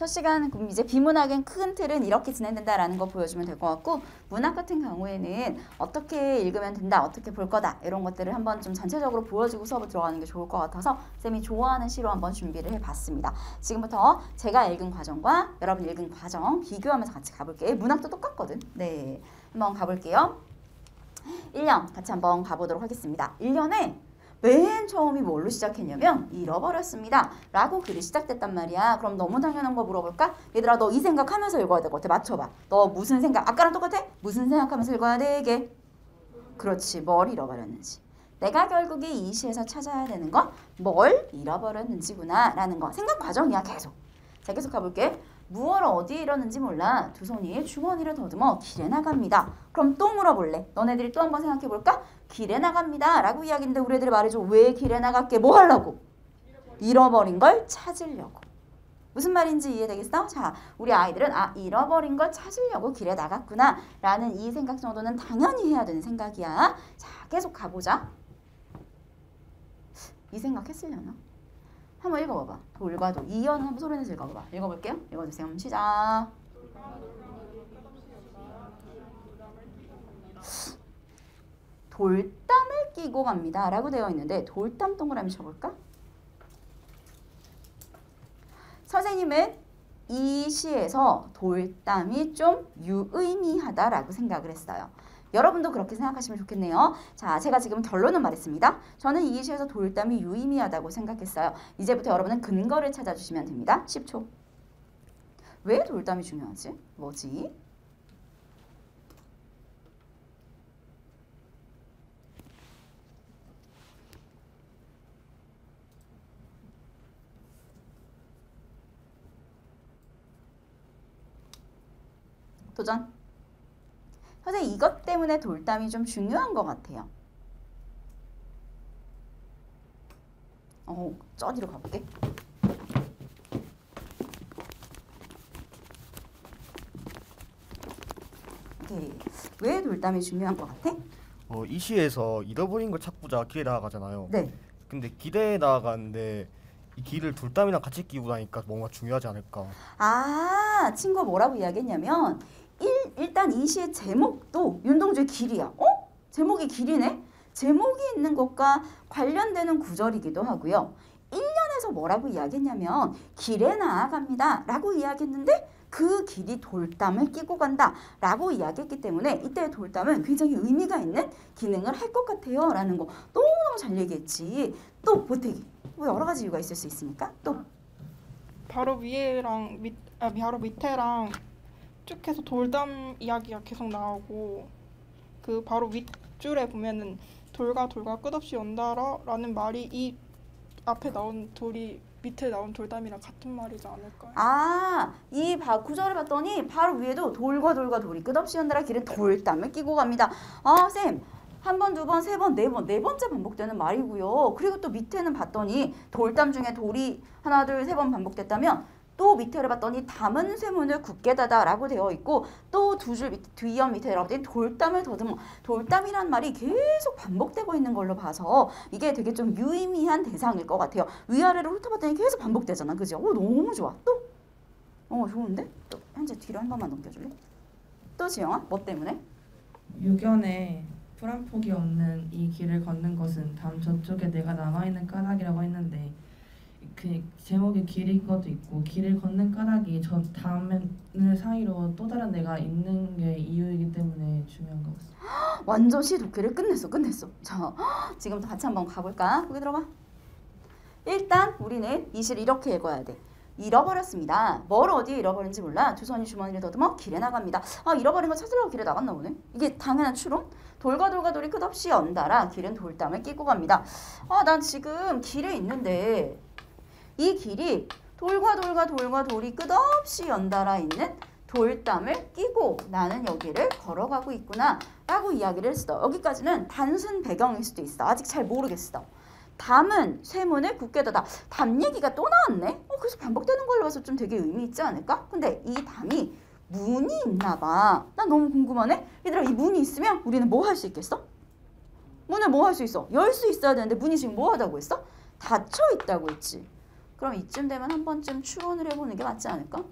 Speaker 1: 첫 시간 그럼 이제 비문학은 큰 틀은 이렇게 진행된다라는 거 보여주면 될 것 같고 문학 같은 경우에는 어떻게 읽으면 된다, 어떻게 볼 거다 이런 것들을 한번 좀 전체적으로 보여주고 수업을 들어가는 게 좋을 것 같아서 쌤이 좋아하는 시로 한번 준비를 해봤습니다. 지금부터 제가 읽은 과정과 여러분 읽은 과정 비교하면서 같이 가볼게요. 문학도 똑같거든. 네, 한번 가볼게요. 1년 같이 한번 가보도록 하겠습니다. 1년에 맨 처음이 뭘로 시작했냐면 잃어버렸습니다. 라고 글이 시작됐단 말이야. 그럼 너무 당연한 거 물어볼까? 얘들아 너 이 생각하면서 읽어야 될 것 같아. 맞춰봐. 너 무슨 생각? 아까랑 똑같아? 무슨 생각하면서 읽어야 돼 이게? 그렇지. 뭘 잃어버렸는지. 내가 결국에 이 시에서 찾아야 되는 건 뭘 잃어버렸는지구나 라는 거. 생각 과정이야 계속. 자 계속 가볼게. 무엇을 어디에 잃었는지 몰라 두 손이 주머니를 더듬어 길에 나갑니다. 그럼 또 물어볼래? 너네들이 또 한번 생각해볼까? 길에 나갑니다 라고 이야기인데 우리 애들이 말해줘 왜 길에 나갔게? 뭐 하려고? 잃어버린 걸 찾으려고 무슨 말인지 이해되겠어? 자 우리 아이들은 아 잃어버린 걸 찾으려고 길에 나갔구나 라는 이 생각 정도는 당연히 해야 되는 생각이야 자 계속 가보자 이 생각 했으려나? 한번 읽어봐봐. 돌과 돌. 이연 한번 소리내서 읽어봐봐. 읽어볼게요. 읽어주세요. 시작. 돌담을 끼고 갑니다. 라고 되어 있는데 돌담 동그라미 쳐볼까? 선생님은 이 시에서 돌담이 좀 유의미하다라고 생각을 했어요. 여러분도 그렇게 생각하시면 좋겠네요. 자, 제가 지금 결론은 말했습니다. 저는 이 시에서 돌담이 유의미하다고 생각했어요. 이제부터 여러분은 근거를 찾아주시면 됩니다. 10초. 왜 돌담이 중요하지? 뭐지? 도전. 선생님 이것 때문에 돌담이 좀 중요한 것 같아요. 어, 저기로 가볼게. 오케이. 왜 돌담이 중요한 것 같아?
Speaker 4: 어, 이 시에서 잃어버린 걸 찾고자 길에 나아가잖아요.
Speaker 1: 네.
Speaker 4: 근데 길에 나아가는데 이 길을 돌담이랑 같이 끼고 다니까 뭔가 중요하지 않을까.
Speaker 1: 아, 친구가 뭐라고 이야기했냐면 일, 일단 이 시의 제목도 윤동주의 길이야. 어? 제목이 길이네? 제목이 있는 것과 관련되는 구절이기도 하고요. 1년에서 뭐라고 이야기했냐면 길에 나아갑니다 라고 이야기했는데 그 길이 돌담을 끼고 간다 라고 이야기했기 때문에 이때의 돌담은 굉장히 의미가 있는 기능을 할 것 같아요 라는 거 너무너무 잘 얘기했지 또 보태기 뭐 여러 가지 이유가 있을 수 있으니까 또
Speaker 5: 바로 위에랑 밑, 아, 바로 밑에랑 쭉 해서 돌담 이야기가 계속 나오고 그 바로 윗줄에 보면은 돌과 돌과 끝없이 연달아라는 말이 이 앞에 나온 돌이 밑에 나온 돌담이랑 같은 말이지 않을까요?
Speaker 1: 아, 이 바, 구절을 봤더니 바로 위에도 돌과 돌과 돌이 끝없이 연달아 길은 돌담을 끼고 갑니다. 아, 쌤. 한 번, 두 번, 세 번, 네 번, 네 번째 반복되는 말이고요. 그리고 또 밑에는 봤더니 돌담 중에 돌이 하나, 둘, 세 번 반복됐다면 또 밑에를 봤더니 담은 쇠문을 굳게 닫아라고 되어 있고 또 두줄 뒤이어 밑에 봤더니 돌담을 더듬어 돌담이란 말이 계속 반복되고 있는 걸로 봐서 이게 되게 좀 유의미한 대상일 것 같아요. 위아래로 훑어봤더니 계속 반복되잖아. 그죠? 오, 너무 좋아. 또? 어, 좋은데? 또 현재 뒤로 한 번만 넘겨줄래? 또 지영아? 뭐 때문에?
Speaker 6: 유견에 풀한 폭이 없는 이 길을 걷는 것은 담 저쪽에 내가 남아있는 까닭이라고 했는데 그 제목에 길인 것도 있고 길을 걷는 까닭이 저 담을 사이로 또 다른 내가 있는 게 이유이기 때문에 중요한 것 같습니다.
Speaker 1: 완전 시 독해를 끝냈어 끝냈어. 자 지금부터 같이 한번 가볼까? 거기 들어봐. 일단 우리는 이 시를 이렇게 읽어야 돼 잃어버렸습니다 뭘 어디에 잃어버린지 몰라 두 손이 주머니를 더듬어 길에 나갑니다 아 잃어버린 거 찾으려고 길에 나갔나 보네 이게 당연한 추론 돌과 돌과 돌이 끝없이 연달아 길은 돌담을 끼고 갑니다 아 난 지금 길에 있는데 이 길이 돌과 돌과 돌과 돌이 끝없이 연달아 있는 돌담을 끼고 나는 여기를 걸어가고 있구나 라고 이야기를 했어. 여기까지는 단순 배경일 수도 있어. 아직 잘 모르겠어. 담은 쇠문을 굳게 닫아. 담 얘기가 또 나왔네? 어, 그래서 반복되는 걸로 봐서 좀 되게 의미 있지 않을까? 근데 이 담이 문이 있나 봐. 난 너무 궁금하네? 얘들아, 이 문이 있으면 우리는 뭐 할 수 있겠어? 문을 뭐 할 수 있어? 열 수 있어야 되는데 문이 지금 뭐 하다고 했어? 닫혀 있다고 했지. 그럼 이쯤 되면 한 번쯤 추론을 해보는 게 맞지 않을까?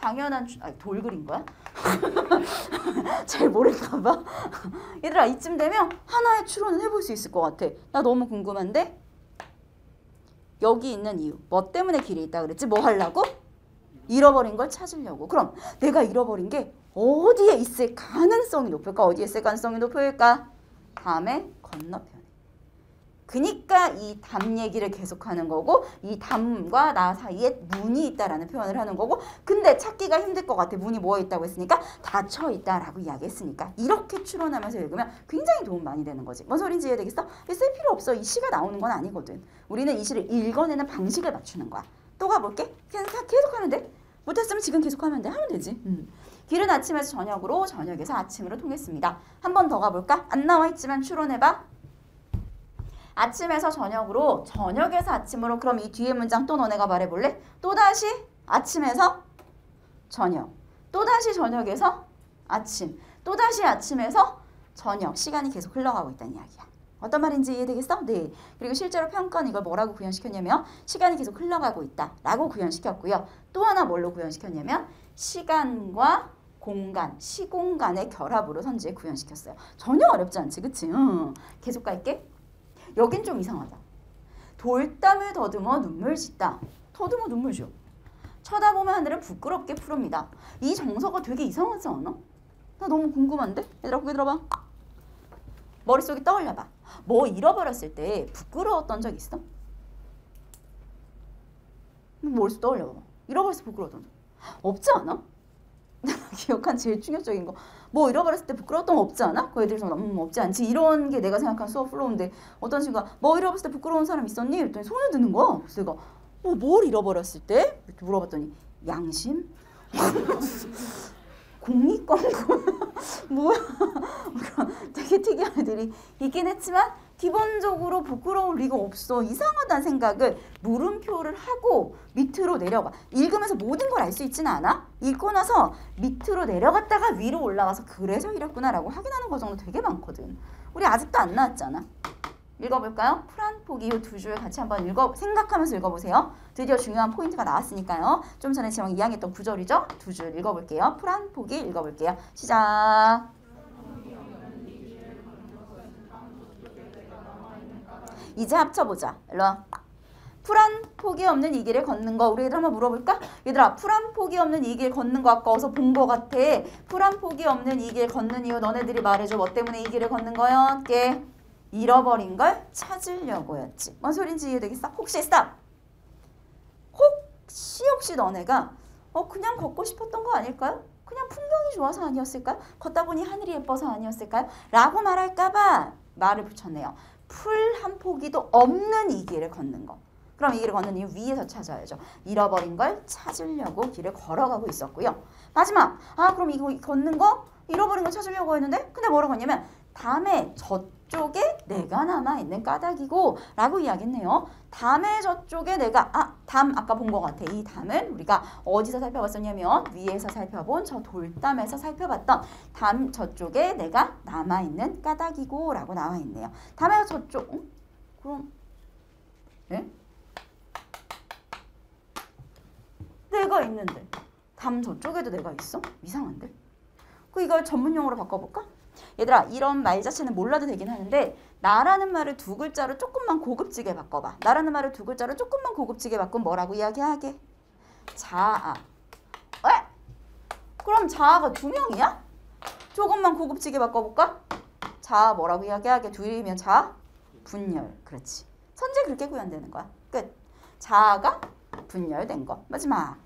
Speaker 1: 당연한 추... 아니, 돌 그린 거야? 잘 모를까 봐. 얘들아 이쯤 되면 하나의 추론은 해볼 수 있을 것 같아. 나 너무 궁금한데? 여기 있는 이유. 뭐 때문에 길에 있다 그랬지? 뭐 하려고? 잃어버린 걸 찾으려고. 그럼 내가 잃어버린 게 어디에 있을 가능성이 높을까? 어디에 있을 가능성이 높을까? 담의 건너편에. 그니까 이 담 얘기를 계속하는 거고 이 담과 나 사이에 문이 있다라는 표현을 하는 거고 근데 찾기가 힘들 것 같아. 문이 뭐에 있다고 했으니까 닫혀 있다라고 이야기했으니까. 이렇게 추론하면서 읽으면 굉장히 도움 많이 되는 거지. 뭔 소린지 이해되겠어? 쓸 필요 없어. 이 시가 나오는 건 아니거든. 우리는 이 시를 읽어내는 방식을 맞추는 거야. 또 가볼게. 그냥 다 계속 하면 돼. 못했으면 지금 계속 하면 돼. 하면 되지. 음. 길은 아침에서 저녁으로 저녁에서 아침으로 통했습니다. 한 번 더 가볼까? 안 나와 있지만 추론해봐 아침에서 저녁으로 저녁에서 아침으로. 그럼 이 뒤에 문장 또 너네가 말해볼래? 또다시 아침에서 저녁. 또다시 저녁에서 아침. 또다시 아침에서 저녁. 시간이 계속 흘러가고 있다는 이야기야. 어떤 말인지 이해되겠어? 네. 그리고 실제로 평가는 이걸 뭐라고 구현시켰냐면 시간이 계속 흘러가고 있다 라고 구현시켰고요. 또 하나 뭘로 구현시켰냐면 시간과 공간, 시공간의 결합으로 선지에 구현시켰어요. 전혀 어렵지 않지 그치? 응. 계속 갈게 여긴 좀 이상하다. 돌담을 더듬어 눈물 짓다. 더듬어 눈물 줘. 쳐다보면 하늘을 부끄럽게 푸릅니다. 이 정서가 되게 이상하지 않아? 나 너무 궁금한데? 얘들아 고개 들어봐. 머릿속에 떠올려봐. 뭐 잃어버렸을 때 부끄러웠던 적 있어? 머릿속 떠올려봐. 잃어버렸을 때 부끄러웠던 적. 없지 않아? 기억한 제일 충격적인 거. 뭐 잃어버렸을 때 부끄러웠던 거 없지 않아? 그 애들이 음 없지 않지 이런 게 내가 생각한 수업 플로우인데 어떤 친구가 뭐 잃어버렸을 때 부끄러운 사람 있었니? 그랬더니 손을 드는 거야 그래서 내가 어, 뭘 잃어버렸을 때? 이렇게 물어봤더니 양심? 공익광고 뭐야 되게 특이한 애들이 있긴 했지만 기본적으로 부끄러울 리가 없어 이상하다는 생각을 물음표를 하고 밑으로 내려가 읽으면서 모든 걸 알 수 있지는 않아 읽고 나서 밑으로 내려갔다가 위로 올라가서 그래서 이랬구나라고 확인하는 과정도 되게 많거든 우리 아직도 안 나왔잖아 읽어볼까요? 풀한 포기 이두줄 같이 한번 읽어 생각하면서 읽어보세요. 드디어 중요한 포인트가 나왔으니까요. 좀 전에 지금 이야기했던 구절이죠. 두 줄 읽어볼게요. 풀한 포기 읽어볼게요. 시작. 이제 합쳐보자. 일로 와. 풀 한 포기 없는 이 길을 걷는 거 우리 한번 물어볼까? 얘들아 풀 한 포기 없는 이 길 걷는 거 아까 어서 본 거 같아. 풀 한 포기 없는 이 길 걷는 이유 너네들이 말해줘. 뭐 때문에 이 길을 걷는 거였게? 잃어버린 걸 찾으려고였지. 뭔 소린지 이해되겠어? 혹시 stop. 혹시 혹시 너네가 어 그냥 걷고 싶었던 거 아닐까요? 그냥 풍경이 좋아서 아니었을까요? 걷다 보니 하늘이 예뻐서 아니었을까요? 라고 말할까봐 말을 붙였네요. 풀 한 포기도 없는 이 길을 걷는 거. 그럼 이 길을 걷는 이유 위에서 찾아야죠. 잃어버린 걸 찾으려고 길을 걸어가고 있었고요. 마지막, 아 그럼 이거 걷는 거 잃어버린 걸 찾으려고 했는데 근데 뭐라고 했냐면 다음에 저 쪽에 내가 남아있는 까닭이고 라고 이야기했네요. 담의 저쪽에 내가 아, 담 아까 본 것 같아. 이 담은 우리가 어디서 살펴봤었냐면 위에서 살펴본 저 돌담에서 살펴봤던 담 저쪽에 내가 남아있는 까닭이고 라고 나와 있네요. 담의 저쪽 어? 그럼 예? 내가 있는데 담 저쪽에도 내가 있어? 이상한데? 그 이걸 전문 용어로 바꿔볼까? 얘들아 이런 말 자체는 몰라도 되긴 하는데 나라는 말을 두 글자로 조금만 고급지게 바꿔봐. 나라는 말을 두 글자로 조금만 고급지게 바꾸면 뭐라고 이야기하게? 자아. 왜? 그럼 자아가 두 명이야? 조금만 고급지게 바꿔볼까? 자아 뭐라고 이야기하게? 둘이면 자아? 분열. 그렇지. 선제 그렇게 구현되는 거야. 끝. 자아가 분열된 거. 마지막.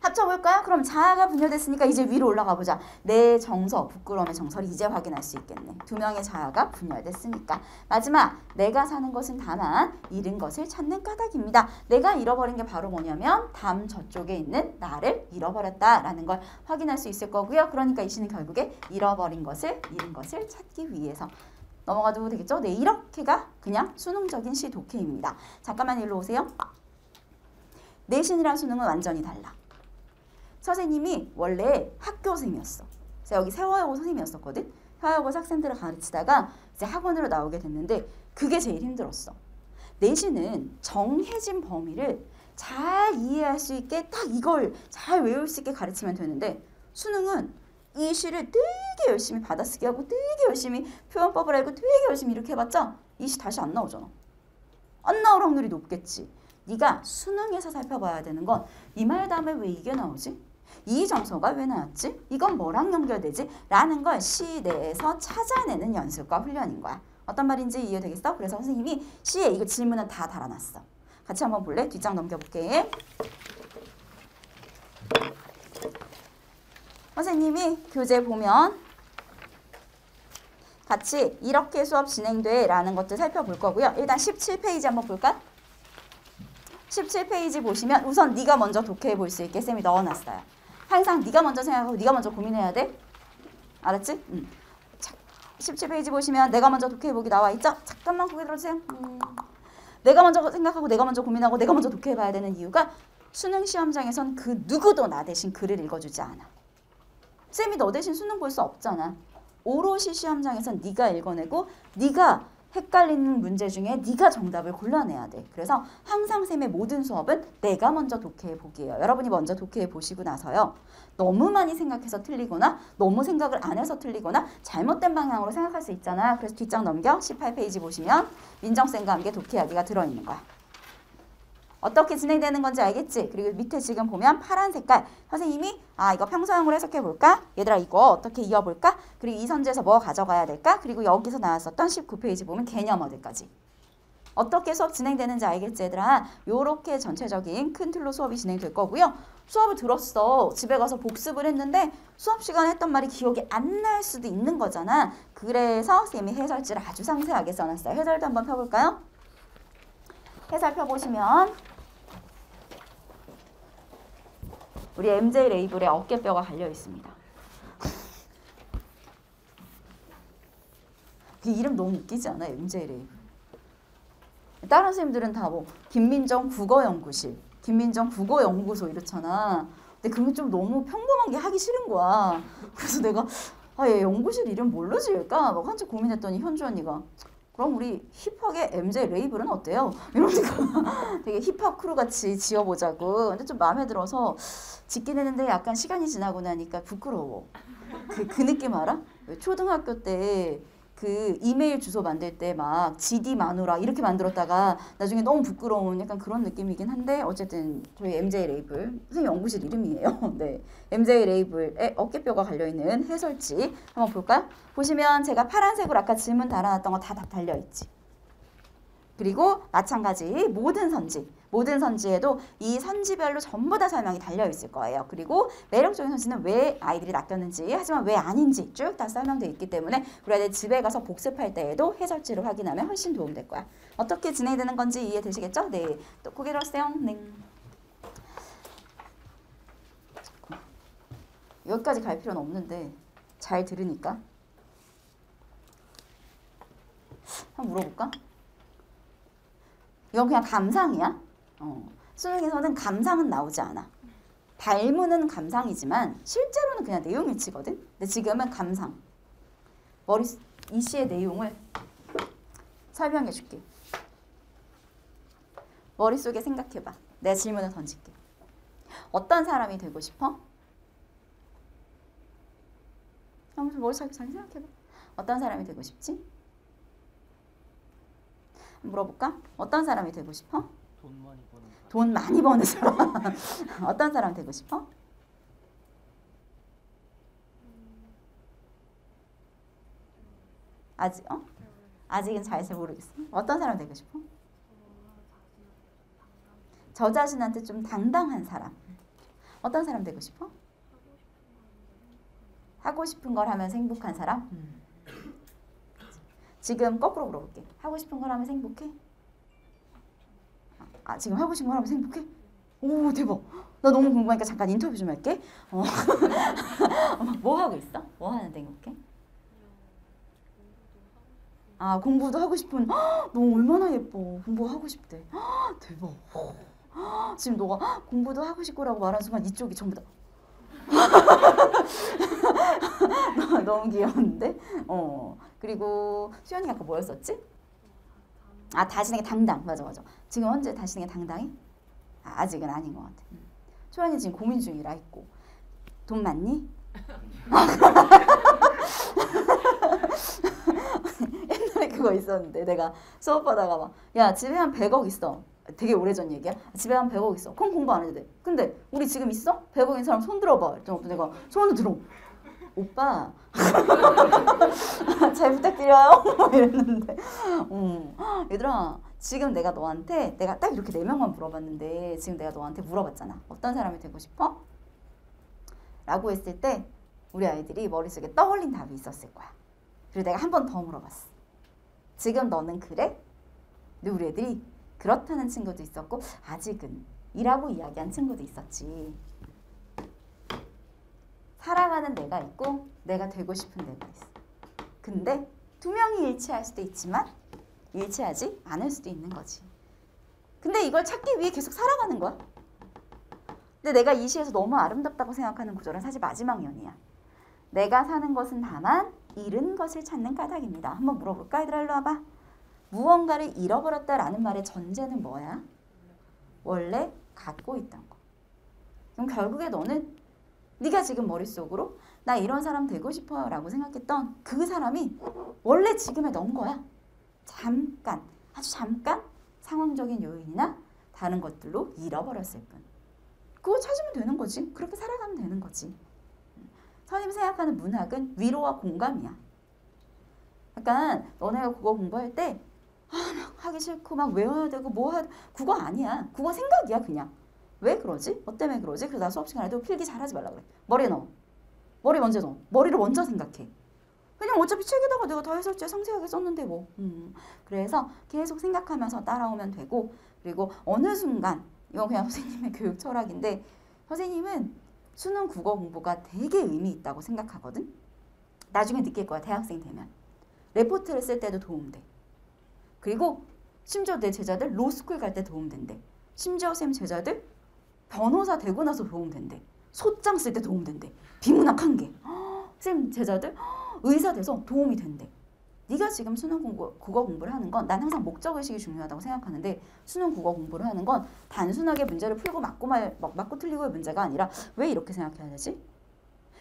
Speaker 1: 합쳐볼까요? 그럼 자아가 분열됐으니까 이제 위로 올라가 보자. 내 정서, 부끄러움의 정서를 이제 확인할 수 있겠네. 두 명의 자아가 분열됐으니까. 마지막, 내가 사는 것은 다만 잃은 것을 찾는 까닭입니다. 내가 잃어버린 게 바로 뭐냐면 담 저쪽에 있는 나를 잃어버렸다라는 걸 확인할 수 있을 거고요. 그러니까 이 시는 결국에 잃어버린 것을, 잃은 것을 찾기 위해서 넘어가도 되겠죠? 네, 이렇게가 그냥 수능적인 시 독해입니다. 잠깐만 일로 오세요. 내신이랑 수능은 완전히 달라. 선생님이 원래 학교생이었어. 그래서 여기 세화여고 선생님이었었거든. 세화여고 학생들을 가르치다가 이제 학원으로 나오게 됐는데 그게 제일 힘들었어. 내신은 정해진 범위를 잘 이해할 수 있게 딱 이걸 잘 외울 수 있게 가르치면 되는데 수능은 이 시를 되게 열심히 받아쓰기 하고 되게 열심히 표현법을 알고 되게 열심히 이렇게 해봤자 이 시 다시 안 나오잖아. 안 나올 확률이 높겠지. 네가 수능에서 살펴봐야 되는 건 이 말 다음에 왜 이게 나오지? 이 장소가 왜 나왔지? 이건 뭐랑 연결되지? 라는 걸 시 내에서 찾아내는 연습과 훈련인 거야. 어떤 말인지 이해되겠어? 그래서 선생님이 시에 이거 질문은 다 달아놨어. 같이 한번 볼래? 뒷장 넘겨볼게. 선생님이 교재 보면 같이 이렇게 수업 진행돼 라는 것들 살펴볼 거고요. 일단 17페이지 한번 볼까? 17페이지 보시면 우선 네가 먼저 독해해 볼 수 있게 쌤이 넣어놨어요. 항상 네가 먼저 생각하고 네가 먼저 고민해야 돼. 알았지? 응. 자, 17페이지 보시면 내가 먼저 독해해 보기 나와 있죠? 잠깐만 고개 들어주세요. 음. 내가 먼저 생각하고 내가 먼저 고민하고 내가 먼저 독해해 봐야 되는 이유가 수능 시험장에선 그 누구도 나 대신 글을 읽어주지 않아. 쌤이 너 대신 수능 볼 수 없잖아. 오롯이 시험장에선 네가 읽어내고 네가 헷갈리는 문제 중에 네가 정답을 골라내야 돼. 그래서 항상 쌤의 모든 수업은 내가 먼저 독해해 보기예요. 여러분이 먼저 독해해 보시고 나서요. 너무 많이 생각해서 틀리거나 너무 생각을 안 해서 틀리거나 잘못된 방향으로 생각할 수 있잖아. 그래서 뒷장 넘겨 18페이지 보시면 민정쌤과 함께 독해하기가 들어있는 거야. 어떻게 진행되는 건지 알겠지? 그리고 밑에 지금 보면 파란 색깔 선생님이 아 이거 평소형으로 해석해 볼까? 얘들아 이거 어떻게 이어볼까? 그리고 이 선지에서 뭐 가져가야 될까? 그리고 여기서 나왔었던 19페이지 보면 개념 어디까지 어떻게 수업 진행되는지 알겠지 얘들아? 요렇게 전체적인 큰 틀로 수업이 진행될 거고요. 수업을 들었어. 집에 가서 복습을 했는데 수업 시간에 했던 말이 기억이 안 날 수도 있는 거잖아. 그래서 쌤이 해설지를 아주 상세하게 써놨어요. 해설도 한번 펴볼까요? 해설 펴보시면 우리 MJ 레이블의 어깨뼈가 갈려 있습니다. 그 이름 너무 웃기지 않아요? MJ 레이블. 다른 선생님들은 다 뭐 김민정 국어연구실, 김민정 국어연구소 이렇잖아. 근데 그게 좀 너무 평범한 게 하기 싫은 거야. 그래서 내가 아, 얘 연구실 이름 뭘로 지을까? 막 한참 고민했더니 현주 언니가 그럼 우리 힙합의 MJ 레이블은 어때요? 이러니까 되게 힙합 크루 같이 지어보자고. 근데 좀 마음에 들어서 짓긴 했는데 약간 시간이 지나고 나니까 부끄러워. 그, 그 느낌 알아? 왜 초등학교 때 그 이메일 주소 만들 때 막 GD 마누라 이렇게 만들었다가 나중에 너무 부끄러운 약간 그런 느낌이긴 한데 어쨌든 저희 MJ 레이블 선생님 연구실 이름이에요. 네, MJ 레이블에 어깨뼈가 갈려 있는 해설지 한번 볼까요? 보시면 제가 파란색으로 아까 질문 달아놨던 거다답 달려 있지. 그리고 마찬가지 모든 선지, 모든 선지에도 이 선지별로 전부 다 설명이 달려 있을 거예요. 그리고 매력적인 선지는 왜 아이들이 낚였는지, 하지만 왜 아닌지 쭉 다 설명되어 있기 때문에 우리 아이들 집에 가서 복습할 때에도 해설지를 확인하면 훨씬 도움될 거야. 어떻게 진행되는 건지 이해되시겠죠? 네. 또 고개 들었어요. 네. 여기까지 갈 필요는 없는데 잘 들으니까 한번 물어볼까? 이건 그냥 감상이야. 어. 수능에서는 감상은 나오지 않아. 발문은 감상이지만 실제로는 그냥 내용을 치거든. 근데 지금은 감상. 머리 이 시의 내용을 설명해 줄게. 머릿속에 생각해 봐. 내 질문을 던질게. 어떤 사람이 되고 싶어? 한번 머릿속에 잘 생각해 봐. 어떤 사람이 되고 싶지? 물어볼까? 어떤 사람이 되고 싶어?
Speaker 4: 돈 많이 버는 사람.
Speaker 1: 돈 많이 버는 사람. 어떤 사람 되고 싶어? 아직 어? 아직은 잘잘 모르겠어. 어떤 사람 되고 싶어? 저 자신한테 좀 당당한 사람. 어떤 사람 되고 싶어? 하고 싶은 걸 하면서 행복한 사람? 음. 지금 거꾸로 물어볼게. 하고 싶은 걸 하면서 행복해? 아 지금 하고 싶은 걸 하면서 행복해? 오 대박. 나 너무 궁금하니까 잠깐 인터뷰 좀 할게. 어. 뭐 하고 있어? 뭐 하는데 행복해? 아 공부도 하고 싶은 헉, 너 얼마나 예뻐 공부하고 싶대 헉, 대박 헉, 지금 너가 공부도 하고 싶고라고 말하는 순간 이쪽이 전부 다 너무 귀여운데 어 그리고 수연이가 아까 뭐였었지 아 다신에게 당당 맞아 맞아 지금 현재 다신에게 당당해 아, 아직은 아닌 것 같아 음. 수연이 지금 고민 중이라 했고 돈 많니 옛날에 그거 있었는데 내가 수업하다가 막 야 집에 한 100억 있어 되게 오래전 얘기야. 집에 한 100억 있어. 그럼 공부 안 해도 돼. 근데 우리 지금 있어? 100억인 사람 손 들어봐. 어떤 내가 손을 들어. 오빠 잘 부탁드려요. 막 이랬는데 음. 얘들아 지금 내가 너한테 내가 딱 이렇게 네 명만 물어봤는데 지금 내가 너한테 물어봤잖아. 어떤 사람이 되고 싶어? 라고 했을 때 우리 아이들이 머릿속에 떠올린 답이 있었을 거야. 그리고 내가 한 번 더 물어봤어. 지금 너는 그래? 근데 우리 애들이 그렇다는 친구도 있었고 아직은 이라고 이야기한 친구도 있었지. 살아가는 내가 있고 내가 되고 싶은 내가 있어. 근데 두 명이 일치할 수도 있지만 일치하지 않을 수도 있는 거지. 근데 이걸 찾기 위해 계속 살아가는 거야. 근데 내가 이 시에서 너무 아름답다고 생각하는 구절은 사실 마지막 연이야. 내가 사는 것은 다만 잃은 것을 찾는 까닭입니다. 한번 물어볼까? 얘들아 일로 와봐. 무언가를 잃어버렸다라는 말의 전제는 뭐야? 원래 갖고 있던 거. 그럼 결국에 너는 네가 지금 머릿속으로 나 이런 사람 되고 싶어요 라고 생각했던 그 사람이 원래 지금의 넌 거야. 잠깐, 아주 잠깐 상황적인 요인이나 다른 것들로 잃어버렸을 뿐. 그거 찾으면 되는 거지. 그렇게 살아가면 되는 거지. 선생님이 생각하는 문학은 위로와 공감이야. 약간 너네가 국어 공부할 때 아, 막 하기 싫고 막 외워야 되고 뭐 하, 국어 아니야. 국어 생각이야 그냥. 왜 그러지? 뭐 때문에 그러지? 그래서 나 수업 시간에도 필기 잘하지 말라 그래. 머리에 넣어. 머리 먼저 넣어. 머리를 먼저 생각해. 왜냐면 어차피 책에다가 내가 다 해설지에 상세하게 썼는데 뭐. 음. 그래서 계속 생각하면서 따라오면 되고 그리고 어느 순간 이건 그냥 선생님의 교육 철학인데 선생님은 수능 국어 공부가 되게 의미 있다고 생각하거든. 나중에 느낄 거야 대학생 되면 레포트를 쓸 때도 도움돼. 그리고 심지어 내 제자들 로스쿨 갈 때 도움된대. 심지어 쌤 제자들 변호사 되고 나서 도움된대. 소장 쓸 때 도움된대. 비문학 한 개. 헉, 쌤 제자들 헉, 의사 돼서 도움이 된대. 네가 지금 수능 공부, 국어 공부를 하는 건 난 항상 목적 의식이 중요하다고 생각하는데 수능 국어 공부를 하는 건 단순하게 문제를 풀고 맞고 말 막- 맞고 틀리고의 문제가 아니라 왜 이렇게 생각해야 되지?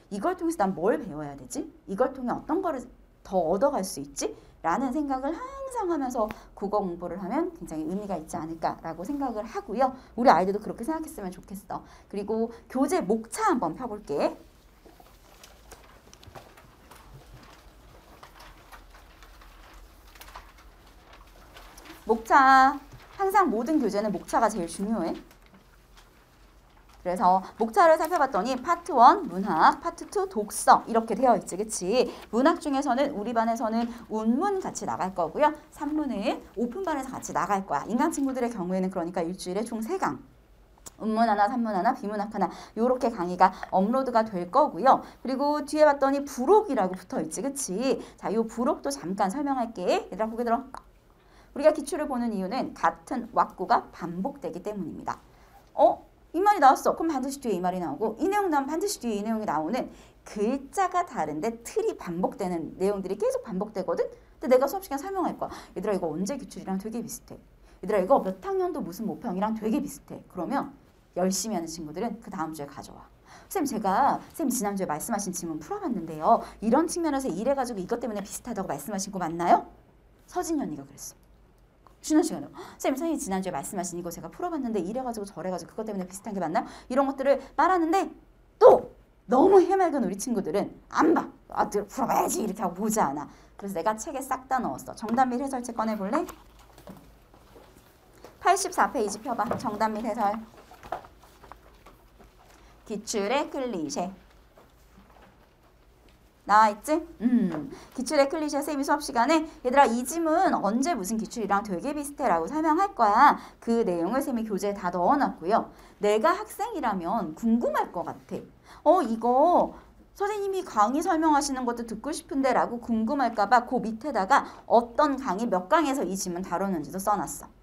Speaker 1: 이걸 통해서 난 뭘 배워야 되지? 이걸 통해 어떤 거를 더 얻어갈 수 있지? 라는 생각을 항상 하면서 국어 공부를 하면 굉장히 의미가 있지 않을까라고 생각을 하고요. 우리 아이들도 그렇게 생각했으면 좋겠어. 그리고 교재 목차 한번 펴볼게. 목차 항상 모든 교재는 목차가 제일 중요해. 그래서 목차를 살펴봤더니 파트 1 문학, 파트 2 독서 이렇게 되어 있지, 그치? 문학 중에서는 우리 반에서는 운문 같이 나갈 거고요. 산문은 open반에서 같이 나갈 거야. 인강 친구들의 경우에는 그러니까 일주일에 총 3강. 운문 하나, 산문 하나, 비문학 하나 요렇게 강의가 업로드가 될 거고요. 그리고 뒤에 봤더니 부록이라고 붙어 있지, 그치? 자, 요 부록도 잠깐 설명할게. 얘들아 고개 들어. 우리가 기출을 보는 이유는 같은 왁구가 반복되기 때문입니다. 어? 이 말이 나왔어. 그럼 반드시 뒤에 이 말이 나오고 이 내용 나오면 반드시 뒤에 이 내용이 나오는 글자가 다른데 틀이 반복되는 내용들이 계속 반복되거든. 근데 내가 수업 시간 설명할 거야. 얘들아 이거 언제 기출이랑 되게 비슷해. 얘들아 이거 몇 학년도 무슨 모평이랑 되게 비슷해. 그러면 열심히 하는 친구들은 그 다음 주에 가져와. 쌤 제가 쌤 지난주에 말씀하신 질문 풀어봤는데요. 이런 측면에서 이래가지고 이것 때문에 비슷하다고 말씀하신 거 맞나요? 서진이 언니가 그랬어. 쉬는 시간에 쌤 선생님 지난주에 말씀하신 이거 제가 풀어봤는데 이래가지고 저래가지고 그것 때문에 비슷한 게 맞나요? 이런 것들을 말하는데 또 너무 해맑은 우리 친구들은 안 봐. 아, 들 풀어봐야지 이렇게 하고 보지 않아. 그래서 내가 책에 싹 다 넣었어. 정답 및 해설책 꺼내볼래? 84페이지 펴봐. 정답 및 해설. 기출의 클리셰. 나와 있지? 음. 기출의 클리셰 쌤이 수업 시간에 얘들아 이 짐은 언제 무슨 기출이랑 되게 비슷해 라고 설명할 거야. 그 내용을 쌤이 교재에 다 넣어놨고요. 내가 학생이라면 궁금할 것 같아. 어 이거 선생님이 강의 설명하시는 것도 듣고 싶은데 라고 궁금할까봐 그 밑에다가 어떤 강의 몇 강에서 이 짐은 다뤘는지도 써놨어.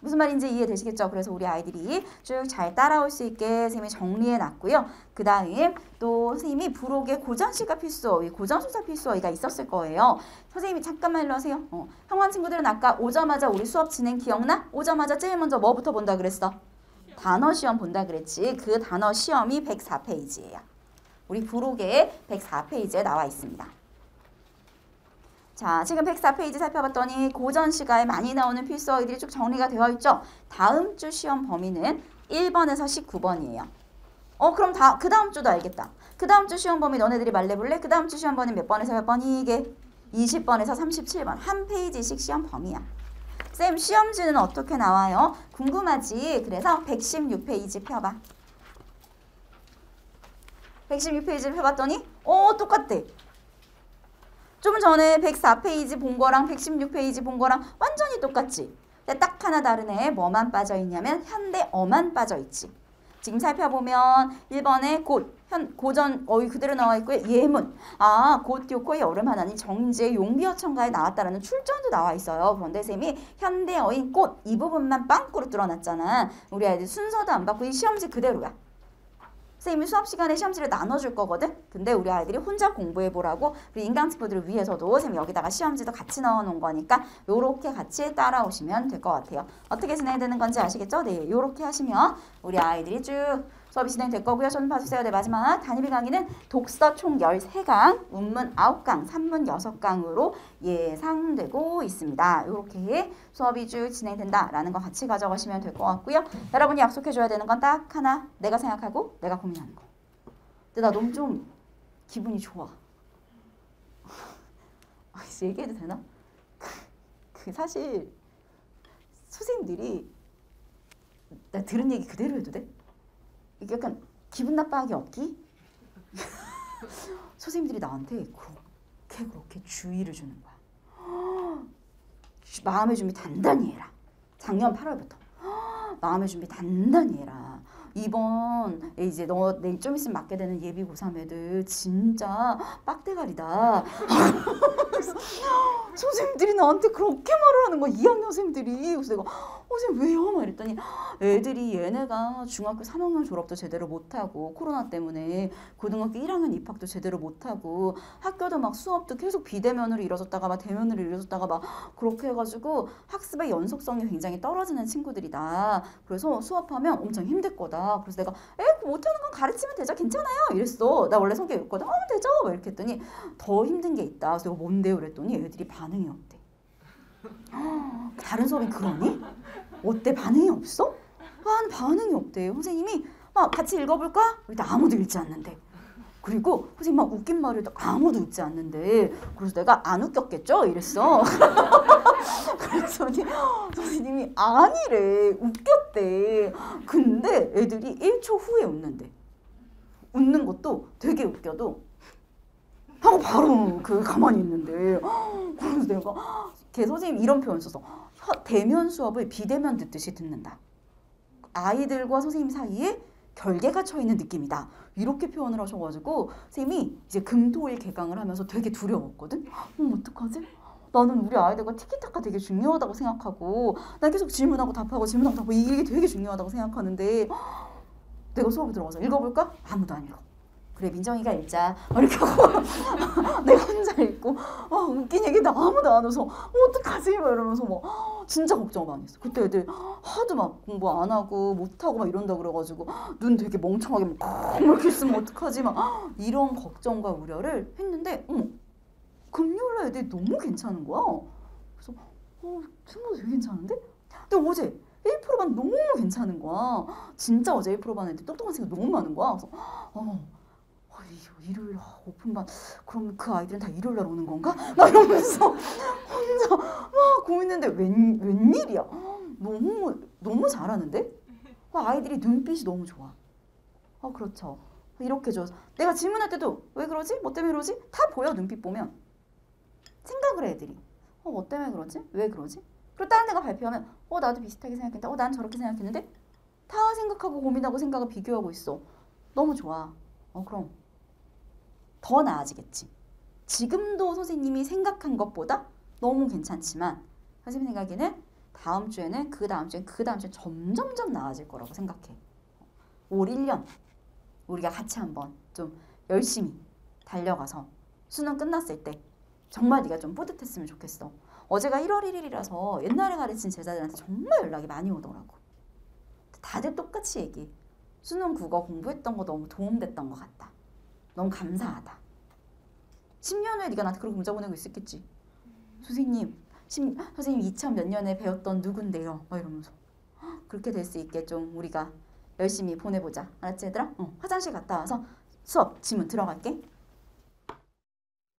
Speaker 1: 무슨 말인지 이해되시겠죠? 그래서 우리 아이들이 쭉 잘 따라올 수 있게 선생님이 정리해 놨고요. 그 다음 또 선생님이 부록에 고전시가 필수어휘, 고전수사 필수어휘가 있었을 거예요. 선생님이 잠깐만 일로 하세요. 어, 형원 친구들은 아까 오자마자 우리 수업 진행 기억나? 오자마자 제일 먼저 뭐부터 본다 그랬어? 단어 시험 본다 그랬지. 그 단어 시험이 104페이지예요. 우리 부록에 104페이지에 나와 있습니다. 자, 지금 104페이지 살펴봤더니 고전 시가에 많이 나오는 필수 어휘들이 쭉 정리가 되어 있죠. 다음 주 시험 범위는 1번에서 19번이에요. 어, 그럼 다, 그 다음 주도 알겠다. 그 다음 주 시험 범위 너네들이 말해볼래? 그 다음 주 시험 범위 몇 번에서 몇 번이 이게? 20번에서 37번. 한 페이지씩 시험 범위야. 쌤, 시험지는 어떻게 나와요? 궁금하지? 그래서 116페이지 펴봐. 116페이지 펴봤더니, 어, 똑같대. 좀 전에 104페이지 본 거랑 116페이지 본 거랑 완전히 똑같지? 근데 딱 하나 다르네. 뭐만 빠져 있냐면 현대어만 빠져 있지. 지금 살펴보면 1번에 곧, 현, 고전 어휘 그대로 나와 있고요. 예문. 아, 곧 요코의 여름 하나니 정제 용비어천가에 나왔다라는 출전도 나와 있어요. 그런데 쌤이 현대 어인 꽃 이 부분만 빵꾸로 뚫어놨잖아. 우리 아이들 순서도 안 받고 이 시험지 그대로야. 선생님이 수업 시간에 시험지를 나눠줄 거거든. 근데 우리 아이들이 혼자 공부해 보라고 우리 인강 친구들을 위해서도 선생님 여기다가 시험지도 같이 넣어놓은 거니까 요렇게 같이 따라오시면 될 것 같아요. 어떻게 진행되는 건지 아시겠죠? 네, 요렇게 하시면 우리 아이들이 쭉 수업이 진행될 거고요. 손 봐주세요. 네, 마지막 단위비 강의는 독서 총 13강, 운문 9강, 산문 6강으로 예상되고 있습니다. 이렇게 수업이 쭉 진행된다라는 거 같이 가져가시면 될 것 같고요. 여러분이 약속해줘야 되는 건 딱 하나, 내가 생각하고 내가 고민하는 거. 근데 나 너무 좀 기분이 좋아. 아, 얘기해도 되나? 그 사실 선생님들이 나 들은 얘기 그대로 해도 돼? 약간 기분 나빠하기 없기? 선생님들이 나한테 그렇게 그렇게 주의를 주는 거야. 주- 마음의 준비 단단히 해라. 작년 8월부터 마음의 준비 단단히 해라. 이번 이제 너 내일 좀 있으면 맞게 되는 예비 고3 애들 진짜 빡대가리다. 선생님들이 나한테 그렇게 말을 하는 거야. 2학년 선생님들이. 그래서 내가 어, 선생님 왜요? 막 이랬더니 애들이 얘네가 중학교 3학년 졸업도 제대로 못하고 코로나 때문에 고등학교 1학년 입학도 제대로 못하고 학교도 막 수업도 계속 비대면으로 이뤄졌다가 막 대면으로 이뤄졌다가 막 그렇게 해가지고 학습의 연속성이 굉장히 떨어지는 친구들이다. 그래서 수업하면 엄청 힘들 거다. 그래서 내가 에 못하는 건 가르치면 되죠. 괜찮아요. 이랬어. 나 원래 성격이 없거든. 하면 되죠. 막 이렇게 했더니 더 힘든 게 있다. 그래서 내가 뭔데요? 그랬더니 애들이 반응이 없대. 다른 수업이 그러니? 어때 반응이 없어? 아 반응이 없대. 선생님이 막 같이 읽어볼까? 그랬더니 아무도 읽지 않는데. 그리고 선생님 막 웃긴 말을 해도 아무도 웃지 않는데 그래서 내가 안 웃겼겠죠? 이랬어. 그랬더니 선생님이 아니래 웃겼대. 근데 애들이 1초 후에 웃는데 웃는 것도 되게 웃겨도 하고 바로 그 가만히 있는데 그래서 내가 걔 선생님 이런 표현 써서 혀- 대면 수업을 비대면 듣듯이 듣는다. 아이들과 선생님 사이에 결계가 쳐 있는 느낌이다. 이렇게 표현을 하셔가지고 선생님이 이제 금토일 개강을 하면서 되게 두려웠거든. 어 어떡하지? 나는 우리 아이들과 티키타카 되게 중요하다고 생각하고 나 계속 질문하고 답하고 질문하고 답하고 이게 되게 중요하다고 생각하는데 내가 수업에 들어가서 읽어볼까? 아무도 안 읽어. 그래 민정이가 읽자. 막 이렇게 하고 내가 혼자 읽고 아 웃긴 얘기 나 아무도 안 웃어 어떡하지? 막 이러면서 막 진짜 걱정 많이 했어. 그때 애들 하도 막 공부 안 하고 못 하고 막 이런다 그래가지고 눈 되게 멍청하게 막 이렇게 있으면 어떡하지? 막 이런 걱정과 우려를 했는데 어머 금요일날 애들이 너무 괜찮은 거야. 그래서 어 생각보다 되게 괜찮은데? 근데 어제 1%반 너무 괜찮은 거야. 진짜 어제 1%반 애들 똑똑한 친구 너무 많은 거야. 그래서 어 어, 이- 일요일 아, 오픈반 그럼 그 아이들은 다 일요일 날 오는 건가? 막 이러면서 혼자 막 고민했는데 웬, 웬일이야? 너무 너무 잘하는데? 아, 아이들이 눈빛이 너무 좋아. 아 그렇죠. 이렇게 줘 내가 질문할 때도 왜 그러지? 뭐 때문에 그러지? 다 보여 눈빛 보면. 생각을 해 애들이. 어, 뭐 때문에 그러지? 왜 그러지? 그리고 다른 애가 발표하면 어 나도 비슷하게 생각했다. 어 난 저렇게 생각했는데? 다 생각하고 고민하고 생각을 비교하고 있어. 너무 좋아. 어 그럼 더 나아지겠지. 지금도 선생님이 생각한 것보다 너무 괜찮지만 선생님 생각에는 다음 주에는 그 다음 주에 그 다음 주에 점점점 나아질 거라고 생각해. 올 1년 우리가 같이 한번 좀 열심히 달려가서 수능 끝났을 때 정말 네가 좀 뿌듯했으면 좋겠어. 어제가 1월 1일이라서 옛날에 가르친 제자들한테 정말 연락이 많이 오더라고. 다들 똑같이 얘기해. 수능 국어 공부했던 거 너무 도움됐던 것 같다. 너무 감사하다. 10년 후에 네가 나한테 그렇게 문자 보내고 있었겠지. 선생님 심, 선생님 2000 몇 년에 배웠던 누군데요 막 이러면서 그렇게 될 수 있게 좀 우리가 열심히 보내보자 알았지 얘들아? 어, 화장실 갔다 와서 수업 지문 들어갈게